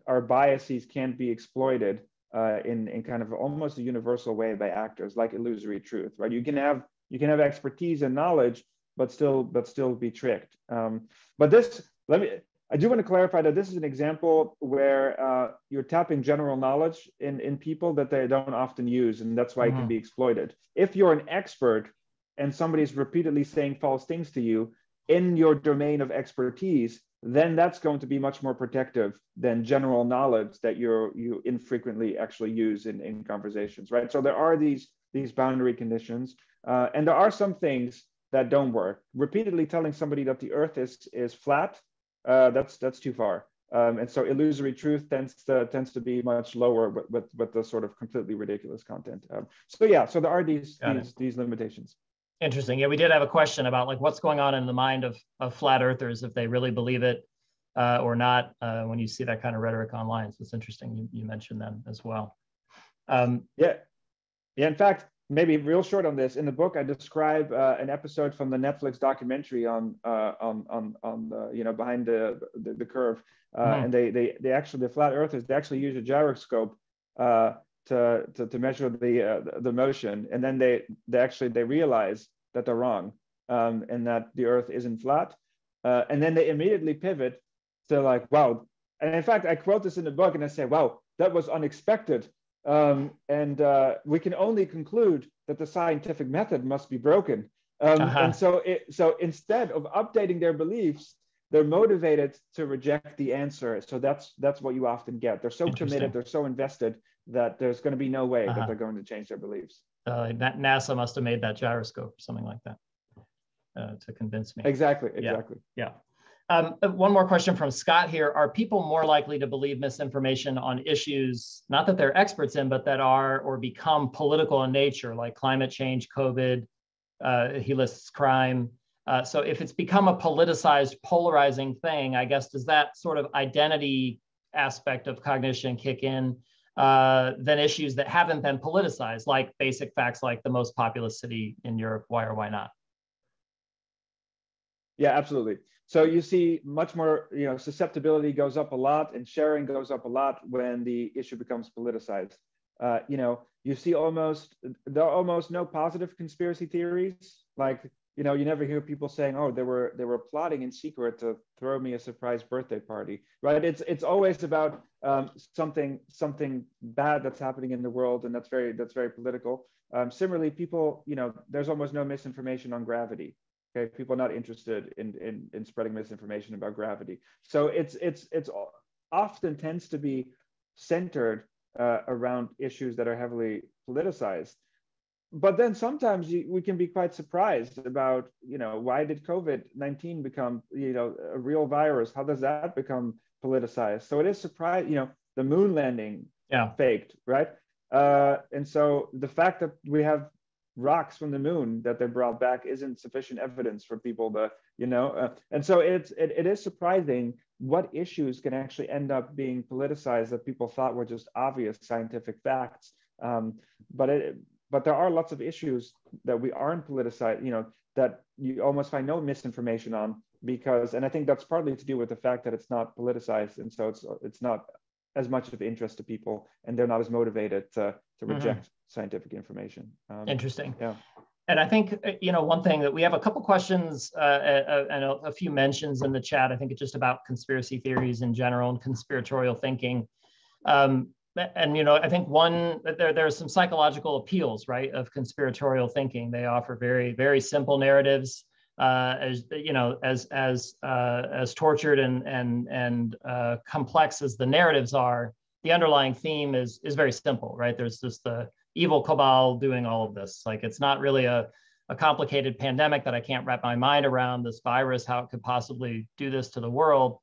our biases can't be exploited uh, in in kind of almost a universal way by actors, like illusory truth, right? You can have you can have expertise and knowledge, but still but still be tricked. Um, but this let me I do want to clarify that this is an example where uh, you're tapping general knowledge in, in people that they don't often use, and that's why mm-hmm. it can mm-hmm. be exploited. If you're an expert and somebody's repeatedly saying false things to you in your domain of expertise, then that's going to be much more protective than general knowledge that you're you infrequently actually use in, in conversations, right? So there are these these boundary conditions, uh, and there are some things that don't work. Repeatedly telling somebody that the Earth is is flat uh, that's that's too far. Um, and so illusory truth tends to tends to be much lower with with, with the sort of completely ridiculous content. Um, so yeah, so there are these these, these limitations. Interesting. Yeah, we did have a question about like what's going on in the mind of of flat earthers if they really believe it uh, or not uh, when you see that kind of rhetoric online. So it's interesting you, you mentioned them as well. Um, yeah, yeah. In fact, maybe real short on this. In the book i describe uh, an episode from the netflix documentary on uh, on on on the you know behind the the, the curve. Uh, mm. and they they they actually the flat earthers they actually use a gyroscope uh, to, to to measure the uh, the motion. And then they they actually they realize that they're wrong um, and that the earth isn't flat. Uh, and then they immediately pivot to like wow. And in fact i quote this in the book and i say wow that was unexpected um, and uh, we can only conclude that the scientific method must be broken. Um, uh-huh. And so, it, so instead of updating their beliefs, they're motivated to reject the answer. So that's that's what you often get. They're so committed, they're so invested that there's going to be no way uh-huh. that they're going to change their beliefs. Uh, NASA must have made that gyroscope, or something like that, uh, to convince me. Exactly. Exactly. Yeah. yeah. Um, uh, one more question from Scott here. Are people more likely to believe misinformation on issues, not that they're experts in, but that are or become political in nature, like climate change, COVID? Uh, he lists crime. Uh, so if it's become a politicized, polarizing thing, I guess, does that sort of identity aspect of cognition kick in uh, than issues that haven't been politicized, like basic facts like the most populous city in Europe, why or why not? Yeah, absolutely. So you see much more, you know, susceptibility goes up a lot and sharing goes up a lot when the issue becomes politicized. Uh, you know, you see almost there are almost no positive conspiracy theories. Like, you know, you never hear people saying, "Oh, they were they were plotting in secret to throw me a surprise birthday party." Right? It's it's always about um, something something bad that's happening in the world, and that's very that's very political. Um, similarly, people, you know, there's almost no misinformation on gravity. Okay, people are not interested in, in, in spreading misinformation about gravity. So it's it's it's often tends to be centered uh, around issues that are heavily politicized. But then sometimes you, we can be quite surprised about, you know, why did COVID-19 become, you know, a real virus? How does that become politicized? So it is surprise, you know, the moon landing yeah. faked, right? Uh, and so the fact that we have rocks from the moon that they brought back isn't sufficient evidence for people to you know uh, and so it's it, it is surprising what issues can actually end up being politicized that people thought were just obvious scientific facts. Um, but it but there are lots of issues that we aren't politicized you know that you almost find no misinformation on because and i think that's partly to do with the fact that it's not politicized and so it's it's not as much of interest to people and they're not as motivated to, to mm-hmm. reject mm-hmm. scientific information. Um, interesting. yeah. And i think uh, you know one thing that we have a couple questions uh, uh, and a, a, few mentions in the chat. I think it's just about conspiracy theories in general and conspiratorial thinking. Um, and you know i think one there there are some psychological appeals right of conspiratorial thinking. They offer very very simple narratives uh, as you know, as as uh, as tortured and and and uh, complex as the narratives are, the underlying theme is is very simple, right? There's just the evil cabal doing all of this. Like it's not really a a complicated pandemic that I can't wrap my mind around. This virus, how it could possibly do this to the world.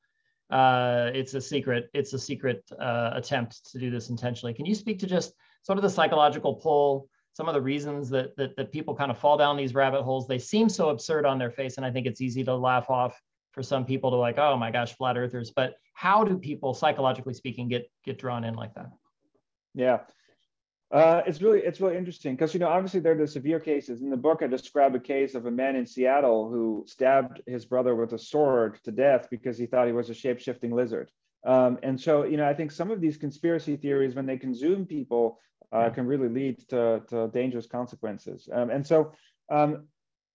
Uh, it's a secret. It's a secret uh, attempt to do this intentionally. Can you speak to just sort of the psychological pull? Some of the reasons that, that, that people kind of fall down these rabbit holes, they seem so absurd on their face. And I think it's easy to laugh off for some people to like, oh my gosh, flat earthers. But how do people, psychologically speaking, get get drawn in like that? Yeah. Uh, it's really it's really interesting because you know obviously there are the severe cases in the book. I describe a case of a man in Seattle who stabbed his brother with a sword to death because he thought he was a shape shifting lizard. Um, and so, you know, I think some of these conspiracy theories, when they consume people, uh, can really lead to, to dangerous consequences. Um, and so, um,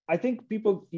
I think people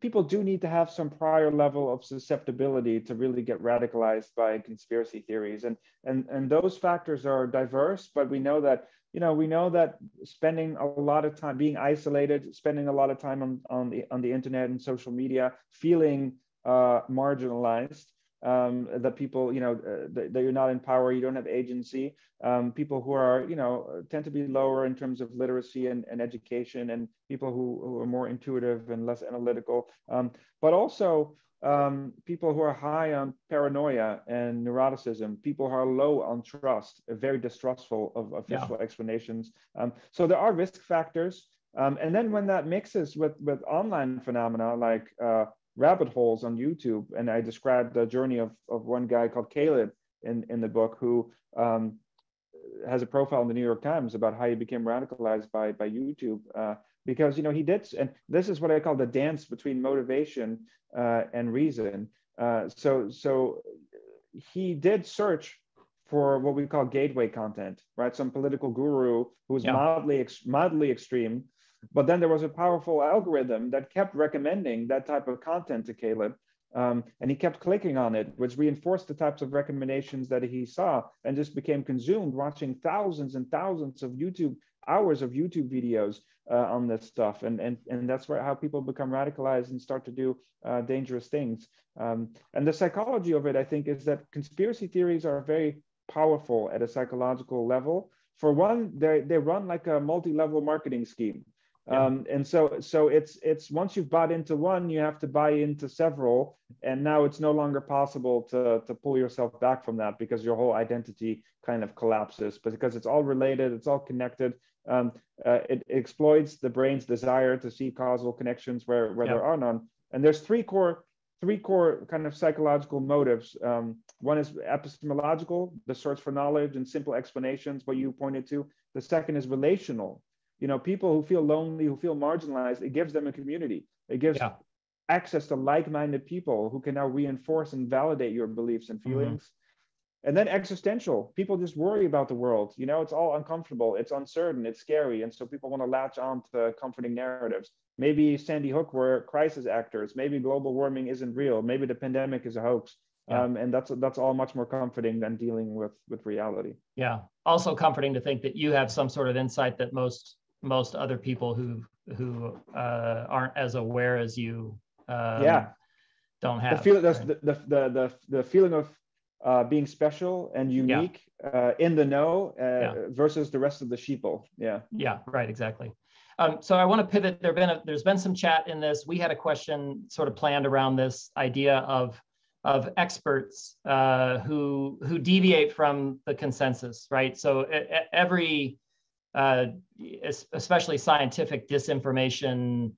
people do need to have some prior level of susceptibility to really get radicalized by conspiracy theories, and and and those factors are diverse. But we know that you know we know that spending a lot of time being isolated, spending a lot of time on on the on the internet and social media, feeling uh, marginalized um, that people, you know, uh, that, that, you're not in power, you don't have agency. Um, people who are, you know, tend to be lower in terms of literacy and, and education, and people who, who are more intuitive and less analytical. Um, but also um, people who are high on paranoia and neuroticism, people who are low on trust, very distrustful of official yeah. explanations. Um, so there are risk factors. Um, and then when that mixes with with online phenomena like uh, rabbit holes on YouTube. And I described the journey of, of one guy called Caleb in, in the book who um, has a profile in the New York Times about how he became radicalized by, by YouTube. Uh, because you know he did, and this is what I call the dance between motivation uh, and reason. Uh, so so he did search for what we call gateway content, right? Some political guru who's yeah. mildly mildly extreme but then there was a powerful algorithm that kept recommending that type of content to Caleb. Um, and he kept clicking on it, which reinforced the types of recommendations that he saw and just became consumed watching thousands and thousands of YouTube hours of YouTube videos uh, on this stuff, and and and that's where how people become radicalized and start to do uh, dangerous things. Um, and the psychology of it, I think, is that conspiracy theories are very powerful at a psychological level. For one, they they run like a multi-level marketing scheme. Yeah. Um, and so so it's it's once you've bought into one, you have to buy into several, and now it's no longer possible to to pull yourself back from that because your whole identity kind of collapses. But because it's all related, it's all connected. Um, uh, it, it, exploits the brain's desire to see causal connections where where yeah. there are none. And there's three core three core kind of psychological motives. Um, one is epistemological, the search for knowledge and simple explanations, what you pointed to. The second is relational, you know people who feel lonely who feel marginalized it gives them a community it gives yeah. access to like-minded people who can now reinforce and validate your beliefs and mm-hmm. feelings mm-hmm. and then existential people just worry about the world you know it's all uncomfortable it's uncertain it's scary and so people want to latch on to comforting narratives maybe sandy hook were crisis actors maybe global warming isn't real maybe the pandemic is a hoax yeah. Um, and that's that's all much more comforting than dealing with with reality. Yeah. Also comforting to think that you have some sort of insight that most most other people who who uh, aren't as aware as you um, yeah don't have the, feel, right? the, the, the, the, the feeling of uh, being special and unique yeah. uh, in the know uh, yeah. versus the rest of the sheeple yeah yeah right exactly um, so I want to pivot. There been a, there's been some chat in this. We had a question sort of planned around this idea of of experts uh, who who deviate from the consensus, right? So every uh, especially scientific disinformation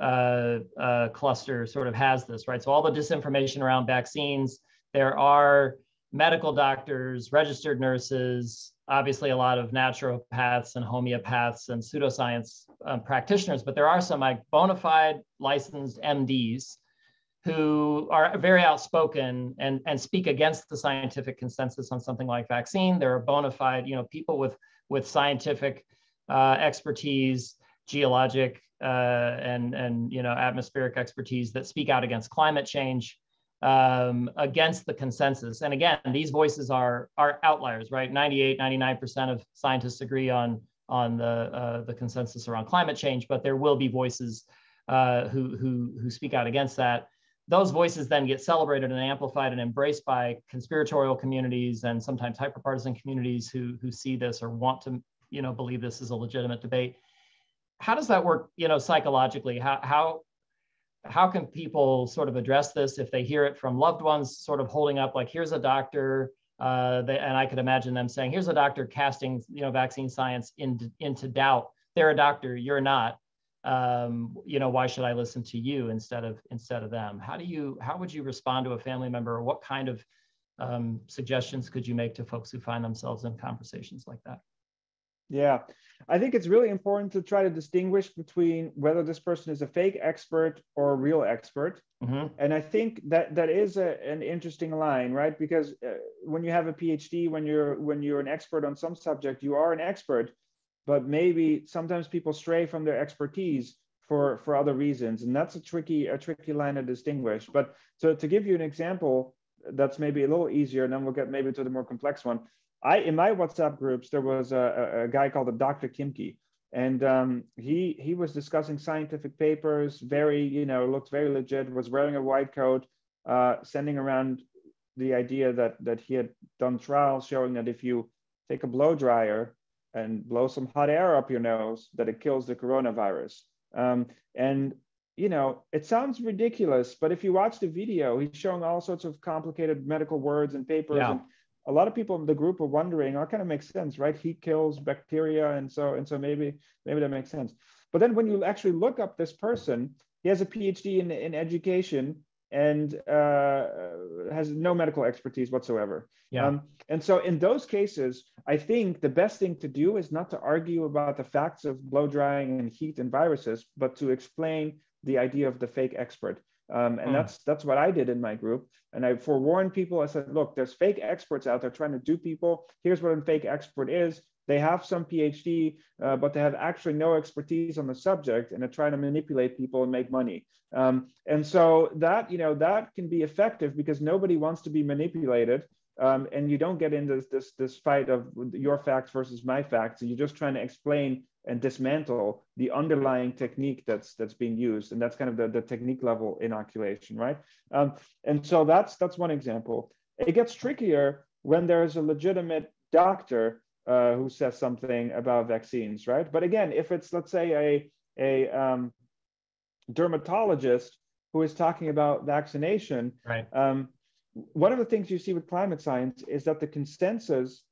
uh, uh, cluster sort of has this, right? So all the disinformation around vaccines, there are medical doctors, registered nurses, obviously a lot of naturopaths and homeopaths and pseudoscience um, practitioners, but there are some like bona fide licensed MDs who are very outspoken and, and speak against the scientific consensus on something like vaccine. There are bona fide, you know, people with with scientific uh, expertise, geologic uh, and and you know atmospheric expertise that speak out against climate change, um, against the consensus. And again, these voices are are outliers, right? 98, 99% of scientists agree on on the uh, the consensus around climate change, but there will be voices uh, who who who speak out against that those voices then get celebrated and amplified and embraced by conspiratorial communities and sometimes hyperpartisan communities who who see this or want to you know believe this is a legitimate debate. How does that work you know psychologically? How how how can people sort of address this if they hear it from loved ones sort of holding up like here's a doctor uh, they, and i could imagine them saying here's a doctor casting you know vaccine science into, into doubt. They're a doctor. You're not um, you know, why should I listen to you instead of instead of them? How do you how would you respond to a family member, or what kind of um, suggestions could you make to folks who find themselves in conversations like that? Yeah, I think it's really important to try to distinguish between whether this person is a fake expert or a real expert. Mm-hmm. And I think that that is a, an interesting line, right? Because uh, when you have a PhD, when you're when you're an expert on some subject, you are an expert but maybe sometimes people stray from their expertise for for other reasons. And that's a tricky a tricky line to distinguish. But to, to give you an example that's maybe a little easier and then we'll get maybe to the more complex one. I in my whatsapp groups there was a, a guy called a dr kimke. And um, he he was discussing scientific papers very you know looked very legit was wearing a white coat uh, sending around the idea that that he had done trials showing that if you take a blow dryer and blow some hot air up your nose that it kills the coronavirus. Um, and you know, it sounds ridiculous, but if you watch the video, he's showing all sorts of complicated medical words and papers. Yeah. And a lot of people in the group are wondering, oh, it kind of makes sense, right? Heat kills bacteria, and so and so maybe maybe that makes sense. But then when you actually look up this person, he has a PhD in, in education and uh, has no medical expertise whatsoever. Yeah. Um, and so in those cases, I think the best thing to do is not to argue about the facts of blow drying and heat and viruses, but to explain the idea of the fake expert. Um, and mm. that's that's what I did in my group. And I forewarned people. I said, look, there's fake experts out there trying to do people. Here's what a fake expert is. They have some PhD, uh, but they have actually no expertise on the subject, and they're trying to manipulate people and make money. Um, and so that you know that can be effective because nobody wants to be manipulated, um, and you don't get into this, this this fight of your facts versus my facts. You're just trying to explain and dismantle the underlying technique that's that's being used, and that's kind of the, the technique level inoculation, right? Um, and so that's that's one example. It gets trickier when there is a legitimate doctor uh, who says something about vaccines, right? But again, if it's let's say a a um, dermatologist who is talking about vaccination, right. Um, one of the things you see with climate science is that the consensus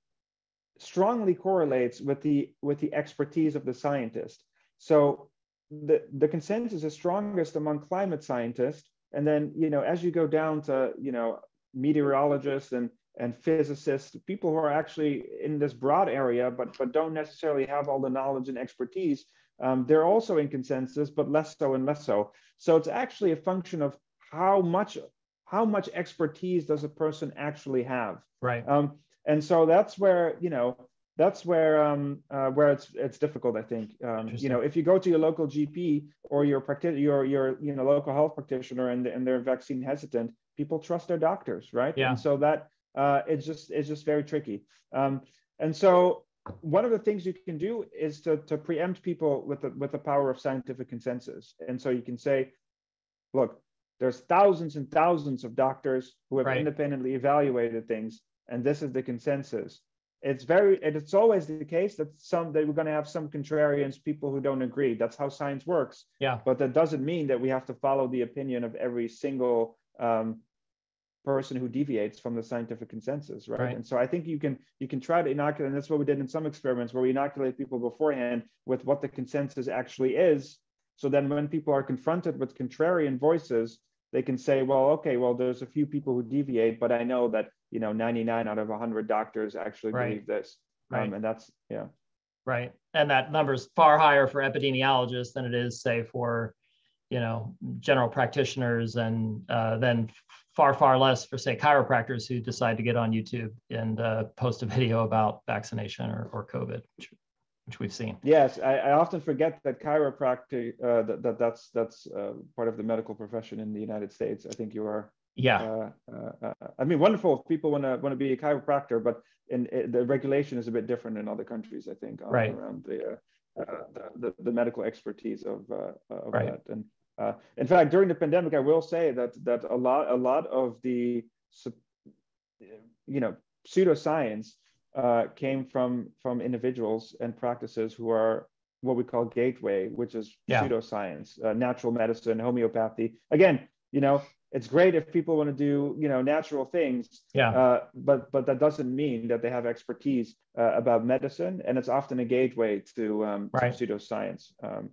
strongly correlates with the with the expertise of the scientist. So the the consensus is strongest among climate scientists, and then you know as you go down to you know meteorologists and and physicists, people who are actually in this broad area, but but don't necessarily have all the knowledge and expertise. Um, they're also in consensus, but less so and less so. So it's actually a function of how much how much expertise does a person actually have. Right. Um, and so that's where you know that's where um, uh, where it's it's difficult. I think um, you know if you go to your local GP or your practi- your your you know local health practitioner and and they're vaccine hesitant, people trust their doctors, right? Yeah. And so that uh, it's just it's just very tricky. Um, and so one of the things you can do is to, to preempt people with the, with the power of scientific consensus. And so you can say, look, there's thousands and thousands of doctors who have right. independently evaluated things, and this is the consensus. It's very, and it's always the case that some that we're going to have some contrarians, people who don't agree. That's how science works. Yeah. But that doesn't mean that we have to follow the opinion of every single um, person who deviates from the scientific consensus right? right? and so i think you can you can try to inoculate and that's what we did in some experiments where we inoculate people beforehand with what the consensus actually is so then when people are confronted with contrarian voices they can say well okay well there's a few people who deviate but i know that you know 99 out of 100 doctors actually right. believe this right. Um, and that's yeah right and that number is far higher for epidemiologists than it is say for you know general practitioners and uh, then far far less for say chiropractors who decide to get on youtube and uh, post a video about vaccination or, or covid which, which we've seen yes i, I often forget that chiropractic uh, that, that that's that's uh, part of the medical profession in the united states i think you are yeah uh, uh, i mean wonderful if people want to want to be a chiropractor but in, in, the regulation is a bit different in other countries i think right. around the uh, the, the, medical expertise of, uh, of right. that. And uh, in fact, during the pandemic, I will say that that a lot a lot of the you know pseudoscience uh, came from from individuals and practices who are what we call gateway, which is yeah. pseudoscience, uh, natural medicine, homeopathy. Again, you know, it's great if people want to do you know natural things yeah uh, but but that doesn't mean that they have expertise uh, about medicine and it's often a gateway to, um, right. to pseudoscience um,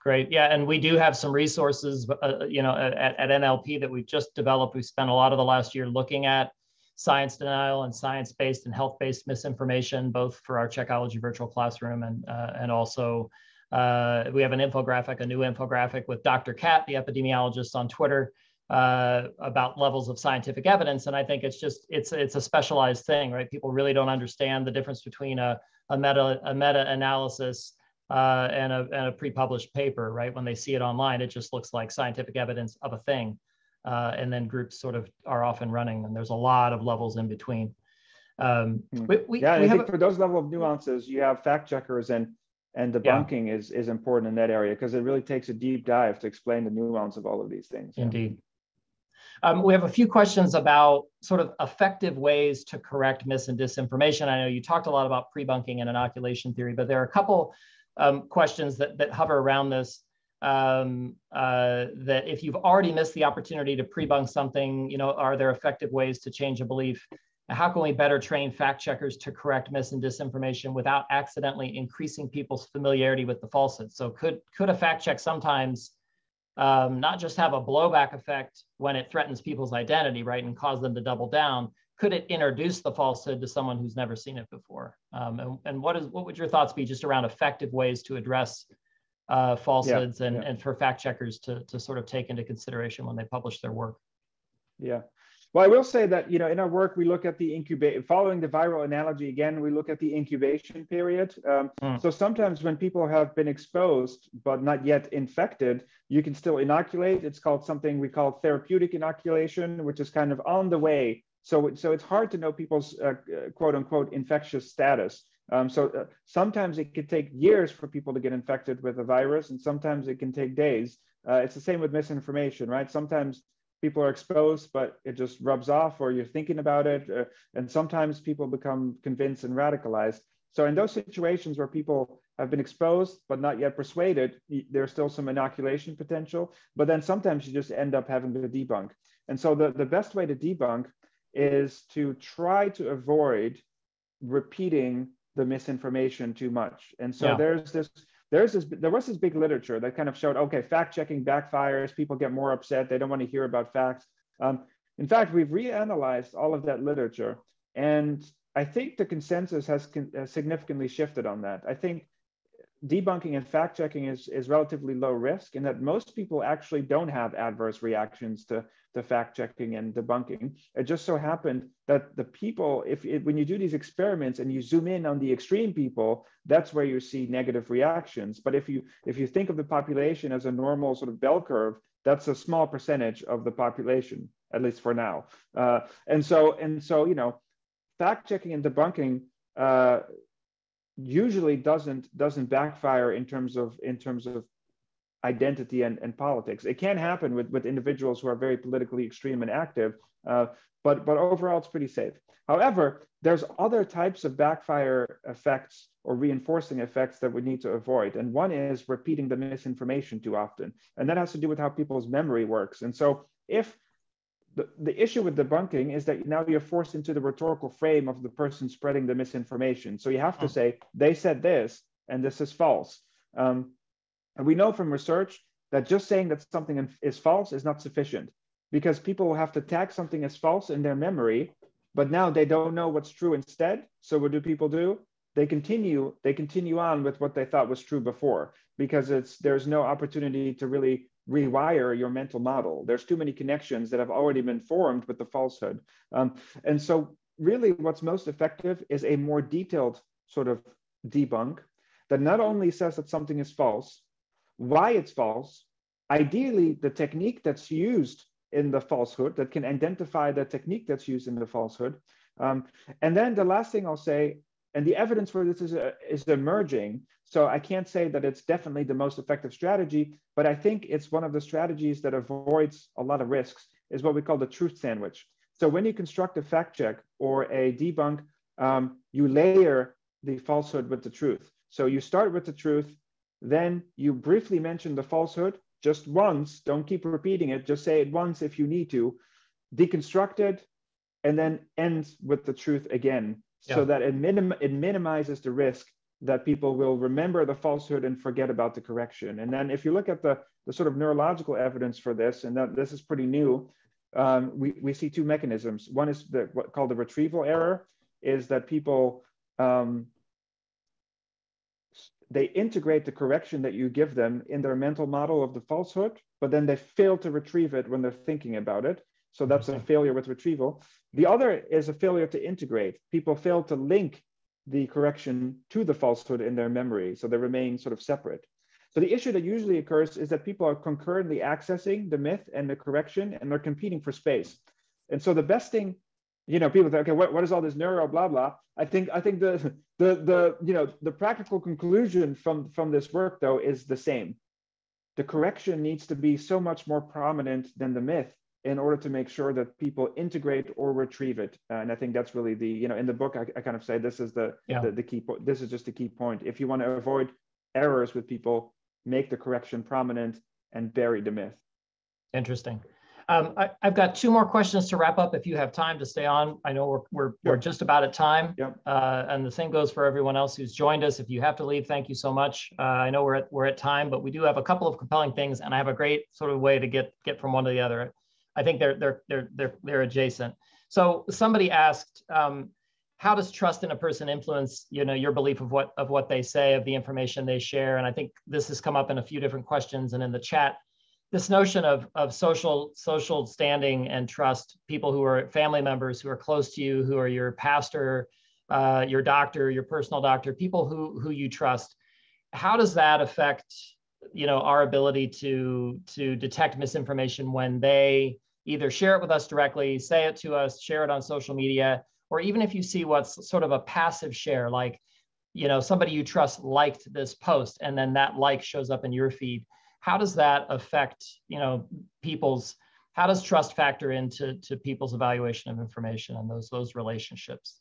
great yeah and we do have some resources uh, you know at, at nlp that we've just developed we spent a lot of the last year looking at science denial and science-based and health-based misinformation both for our checkology virtual classroom and uh, and also uh, we have an infographic, a new infographic with Dr. Cat, the epidemiologist on Twitter, uh, about levels of scientific evidence. And I think it's just it's it's a specialized thing, right? People really don't understand the difference between a, a meta a meta analysis uh, and a and a pre-published paper, right? When they see it online, it just looks like scientific evidence of a thing, uh, and then groups sort of are off and running, and there's a lot of levels in between. Um, hmm. we, we, yeah, we I think a, for those level of nuances, you have fact checkers and and debunking yeah. is is important in that area because it really takes a deep dive to explain the nuance of all of these things. Indeed. Um, we have a few questions about sort of effective ways to correct mis and disinformation. I know you talked a lot about pre-bunking and inoculation theory, but there are a couple um, questions that, that hover around this. Um, uh, that if you've already missed the opportunity to pre-bunk something, you know, are there effective ways to change a belief? How can we better train fact checkers to correct mis and disinformation without accidentally increasing people's familiarity with the falsehood? So could could a fact check sometimes um, not just have a blowback effect when it threatens people's identity, right, and cause them to double down. Could it introduce the falsehood to someone who's never seen it before? Um, and, and, what is what would your thoughts be just around effective ways to address uh, falsehoods yeah, and, yeah. and for fact checkers to, to sort of take into consideration when they publish their work? Yeah. well, I will say that you know in our work we look at the incubate following the viral analogy again. We look at the incubation period. Um, mm. So sometimes when people have been exposed but not yet infected, you can still inoculate. It's called something we call therapeutic inoculation, which is kind of on the way. So so it's hard to know people's uh, quote unquote infectious status. Um, so uh, sometimes it can take years for people to get infected with a virus, and sometimes it can take days. Uh, it's the same with misinformation, right? Sometimes people are exposed, but it just rubs off, or you're thinking about it. Uh, and sometimes people become convinced and radicalized. So, in those situations where people have been exposed but not yet persuaded, there's still some inoculation potential. But then sometimes you just end up having to debunk. And so, the, the best way to debunk is to try to avoid repeating the misinformation too much. And so, yeah. there's this there's this there was this big literature that kind of showed okay fact checking backfires people get more upset they don't want to hear about facts um, in fact we've reanalyzed all of that literature and i think the consensus has, con- has significantly shifted on that i think debunking and fact checking is, is relatively low risk in that most people actually don't have adverse reactions to, to fact checking and debunking. It just so happened that the people, if it, when you do these experiments and you zoom in on the extreme people, that's where you see negative reactions. But if you if you think of the population as a normal sort of bell curve, that's a small percentage of the population, at least for now. Uh, and so and so, you know, fact checking and debunking uh, usually doesn't doesn't backfire in terms of in terms of identity and, and politics. It can happen with, with individuals who are very politically extreme and active, uh, but but overall it's pretty safe. However, there's other types of backfire effects or reinforcing effects that we need to avoid. And one is repeating the misinformation too often. And that has to do with how people's memory works. And so if the, the issue with debunking is that now you're forced into the rhetorical frame of the person spreading the misinformation. So you have to hmm. say, they said this, and this is false. Um, and we know from research that just saying that something is false is not sufficient because people will have to tag something as false in their memory, but now they don't know what's true instead. So what do people do? They continue, they continue on with what they thought was true before because it's there's no opportunity to really rewire your mental model. There's too many connections that have already been formed with the falsehood. Um, and so, really, what's most effective is a more detailed sort of debunk that not only says that something is false, why it's false, ideally, the technique that's used in the falsehood that can identify the technique that's used in the falsehood. Um, and then the last thing I'll say and the evidence for this is, uh, is emerging. So I can't say that it's definitely the most effective strategy, but I think it's one of the strategies that avoids a lot of risks is what we call the truth sandwich. So when you construct a fact check or a debunk, um, you layer the falsehood with the truth. So you start with the truth, then you briefly mention the falsehood just once. Don't keep repeating it. Just say it once if you need to. Deconstruct it, and then end with the truth again so that it, minim- it minimizes the risk that people will remember the falsehood and forget about the correction. And then if you look at the, the sort of neurological evidence for this, and that this is pretty new, um, we, we see two mechanisms. One is the, what called the retrieval error, is that people um, they integrate the correction that you give them in their mental model of the falsehood, but then they fail to retrieve it when they're thinking about it. So that's a failure with retrieval. The other is a failure to integrate. People fail to link the correction to the falsehood in their memory, so they remain sort of separate. So the issue that usually occurs is that people are concurrently accessing the myth and the correction, and they're competing for space. And so the best thing, you know, people think, okay, what, what is all this neuro blah blah? I think I think the the the you know the practical conclusion from from this work though is the same. The correction needs to be so much more prominent than the myth in order to make sure that people integrate or retrieve it. Uh, and I think that's really the, you know, in the book, I, I kind of say this is the, yeah. the, the key point. This is just the key point. If you want to avoid errors with people, make the correction prominent and bury the myth. Interesting. Um, I, have got two more questions to wrap up if you have time to stay on. I know we're, we're, we're just about at time. Yep. Uh, and the same goes for everyone else who's joined us. If you have to leave, thank you so much. Uh, I know we're at, we're at time, but we do have a couple of compelling things and I have a great sort of way to get, get from one to the other. I think they're they're they're they're they're adjacent. So somebody asked, um, how does trust in a person influence you know your belief of what of what they say, of the information they share? And I think this has come up in a few different questions and in the chat. this notion of, of social social standing and trust, people who are family members who are close to you, who are your pastor, uh, your doctor, your personal doctor, people who who you trust. How does that affect you know our ability to to detect misinformation when they either share it with us directly, say it to us, share it on social media, or even if you see what's sort of a passive share, like you know somebody you trust liked this post and then that like shows up in your feed. How does that affect you know people's how does trust factor into to people's evaluation of information and those those relationships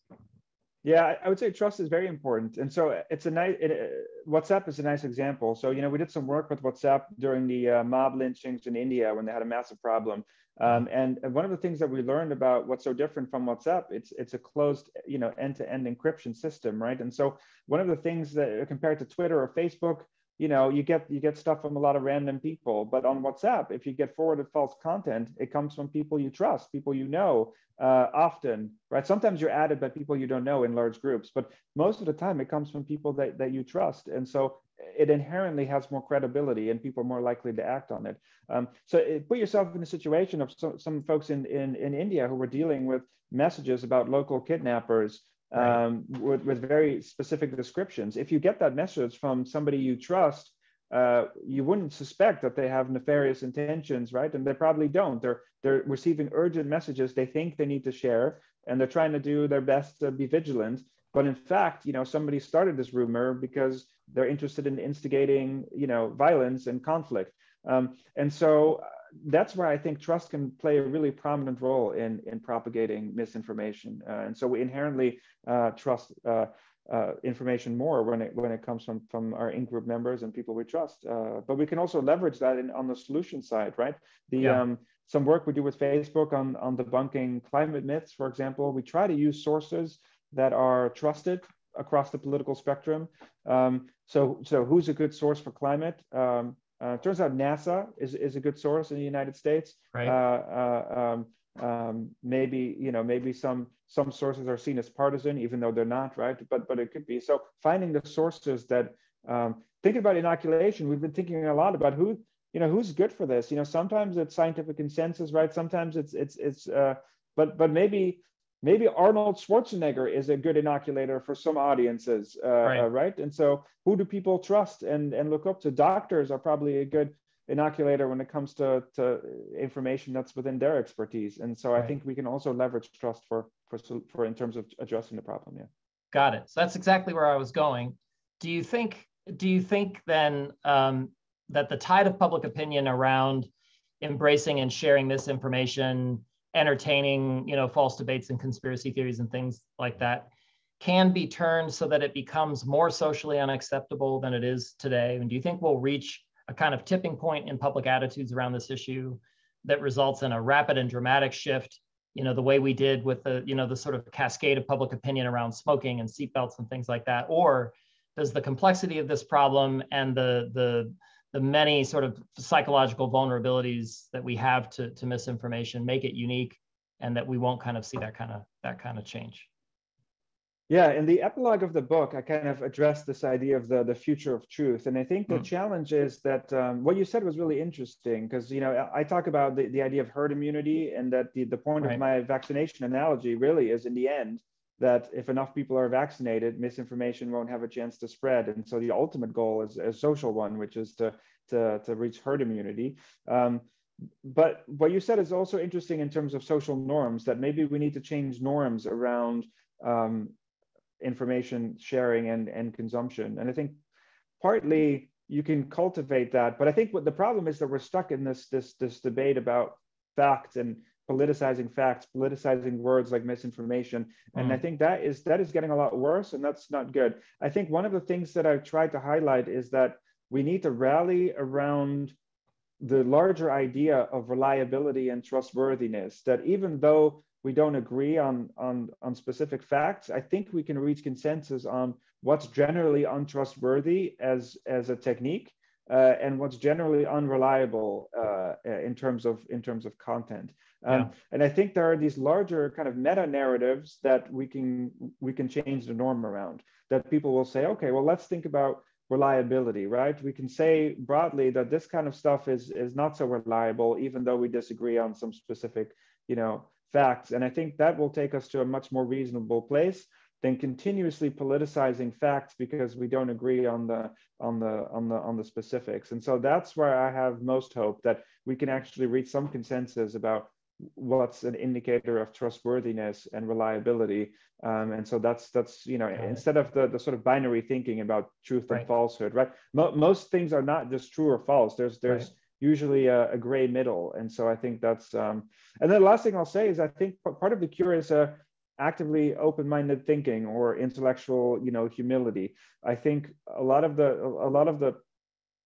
yeah i would say trust is very important. And so it's a nice it, uh, whatsapp is a nice example. So you know we did some work with whatsapp during the uh, mob lynchings in india when they had a massive problem. Um, and, and one of the things that we learned about what's so different from whatsapp it's it's a closed you know end-to-end encryption system right? And so one of the things that compared to twitter or facebook you know you get you get stuff from a lot of random people but on whatsapp if you get forwarded false content it comes from people you trust people you know uh, often right? Sometimes you're added by people you don't know in large groups but most of the time it comes from people that, that you trust. And so it inherently has more credibility and people are more likely to act on it. Um, so it, put yourself in a situation of so, some folks in, in in india who were dealing with messages about local kidnappers um, with, with very specific descriptions. If you get that message from somebody you trust, uh, you wouldn't suspect that they have nefarious intentions, right? And they probably don't. They're they're receiving urgent messages they think they need to share, and they're trying to do their best to be vigilant. But in fact, you know, somebody started this rumor because they're interested in instigating, you know, violence and conflict. Um, and so that's where I think trust can play a really prominent role in in propagating misinformation. Uh, and so we inherently uh, trust uh, uh, information more when it when it comes from from our in-group members and people we trust. Uh, but we can also leverage that in, on the solution side, right? The yeah. um, some work we do with Facebook on on debunking climate myths, for example. We try to use sources that are trusted across the political spectrum. Um, so so who's a good source for climate? Um, uh, turns out NASA is, is a good source in the United States. Right. Uh, uh, um, um, maybe you know maybe some some sources are seen as partisan, even though they're not, right? But but it could be. So finding the sources that um, thinking about inoculation, we've been thinking a lot about who you know who's good for this. You know, sometimes it's scientific consensus, right? Sometimes it's it's it's uh, but but maybe maybe Arnold Schwarzenegger is a good inoculator for some audiences, uh, right. Uh, right. And so, who do people trust and and look up to? Doctors are probably a good inoculator when it comes to, to information that's within their expertise. And so, right. I think we can also leverage trust for for for in terms of addressing the problem. Yeah. Got it. So that's exactly where I was going. Do you think? Do you think then um, that the tide of public opinion around embracing and sharing misinformation entertaining, you know, false debates and conspiracy theories and things like that can be turned so that it becomes more socially unacceptable than it is today? And do you think we'll reach a kind of tipping point in public attitudes around this issue that results in a rapid and dramatic shift? You know, the way we did with the, you know, the sort of cascade of public opinion around smoking and seatbelts and things like that, or does the complexity of this problem and the the the many sort of psychological vulnerabilities that we have to, to misinformation make it unique and that we won't kind of see that kind of that kind of change yeah in the epilogue of the book i kind of addressed this idea of the, the future of truth and i think the mm. challenge is that um, what you said was really interesting because you know i talk about the, the idea of herd immunity and that the, the point right. of my vaccination analogy really is in the end that if enough people are vaccinated, misinformation won't have a chance to spread. And so the ultimate goal is a social one, which is to, to, to reach herd immunity. Um, but what you said is also interesting in terms of social norms, that maybe we need to change norms around um, information sharing and, and consumption. And I think partly you can cultivate that, but I think what the problem is that we're stuck in this, this, this debate about facts and politicizing facts, politicizing words like misinformation. And mm. I think that is that is getting a lot worse, and that's not good. I think one of the things that I've tried to highlight is that we need to rally around the larger idea of reliability and trustworthiness. That even though we don't agree on, on, on specific facts, I think we can reach consensus on what's generally untrustworthy as, as a technique uh, and what's generally unreliable uh, in terms of in terms of content. Um, yeah. And I think there are these larger kind of meta narratives that we can we can change the norm around. That people will say, okay, well, let's think about reliability, right? We can say broadly that this kind of stuff is is not so reliable, even though we disagree on some specific, you know, facts. And I think that will take us to a much more reasonable place than continuously politicizing facts because we don't agree on the on the on the on the specifics. And so that's where I have most hope that we can actually reach some consensus about what's an indicator of trustworthiness and reliability um, and so that's that's you know instead of the, the sort of binary thinking about truth right. and falsehood right Mo- most things are not just true or false there's there's right. usually a, a, gray middle and so i think that's um, and then the last thing i'll say is i think part of the cure is a actively open-minded thinking or intellectual you know humility i think a lot of the a lot of the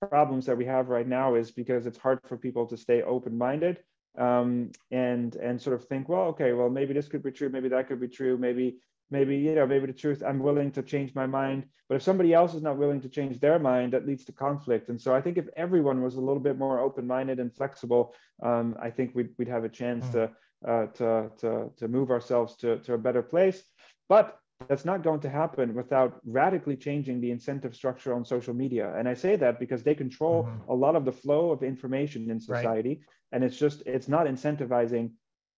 problems that we have right now is because it's hard for people to stay open-minded um, and and sort of think, well, okay, well maybe this could be true, maybe that could be true, maybe maybe you know maybe the truth I'm willing to change my mind. But if somebody else is not willing to change their mind, that leads to conflict. And so I think if everyone was a little bit more open-minded and flexible, um, I think we'd we'd have a chance mm. to uh, to to to move ourselves to to a better place. But that's not going to happen without radically changing the incentive structure on social media. And I say that because they control mm-hmm. a lot of the flow of information in society. Right. And it's just, it's not incentivizing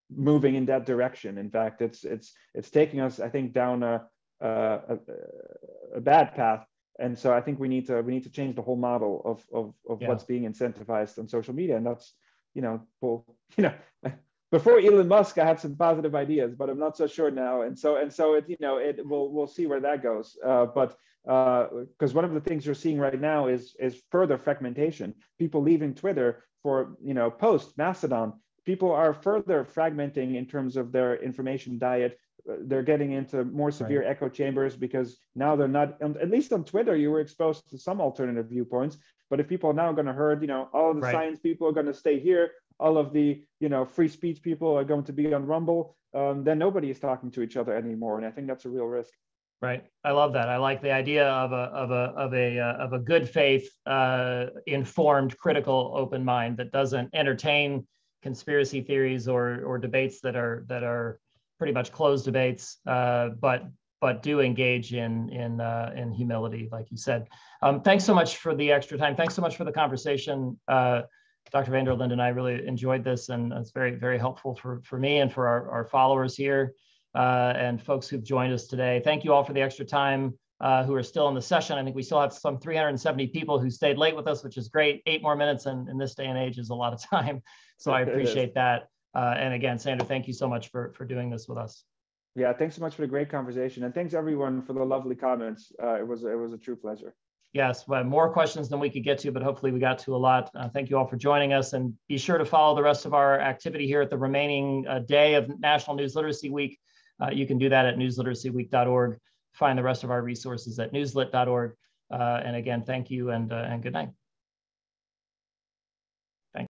moving in that direction. In fact, it's, it's, it's taking us, I think, down a, a, a bad path. And so I think we need to, we need to change the whole model of, of, of yeah. what's being incentivized on social media. And that's, you know, well, you know, before Elon Musk, I had some positive ideas, but I'm not so sure now. And so and so it you know it we'll we'll see where that goes. Uh, but because uh, one of the things you're seeing right now is is further fragmentation. People leaving Twitter for you know Post, Mastodon. People are further fragmenting in terms of their information diet. They're getting into more severe right. echo chambers because now they're not. At least on Twitter, you were exposed to some alternative viewpoints. But if people are now going to heard, you know, all the right. science people are going to stay here, all of the you know free speech people are going to be on Rumble, um, then nobody is talking to each other anymore, and I think that's a real risk. Right. I love that. I like the idea of a of a of a uh, of a good faith, uh, informed, critical, open mind that doesn't entertain conspiracy theories or or debates that are that are pretty much closed debates, uh, but but do engage in in uh, in humility, like you said. Um, thanks so much for the extra time. Thanks so much for the conversation. Uh, Dr. van der and I really enjoyed this, and it's very, very helpful for, for me and for our, our followers here uh, and folks who've joined us today. Thank you all for the extra time uh, who are still in the session. I think we still have some 370 people who stayed late with us, which is great. Eight more minutes in, in this day and age is a lot of time. So I appreciate that. Uh, and again, Sander, thank you so much for, for doing this with us. Yeah, thanks so much for the great conversation. And thanks everyone for the lovely comments. Uh, it, was, it was a true pleasure yes, well, more questions than we could get to, but hopefully we got to a lot. Uh, thank you all for joining us and be sure to follow the rest of our activity here at the remaining uh, day of National News Literacy Week. Uh, you can do that at newsliteracyweek.org. Find the rest of our resources at newslit.org. Uh, and again, thank you and, uh, and good night.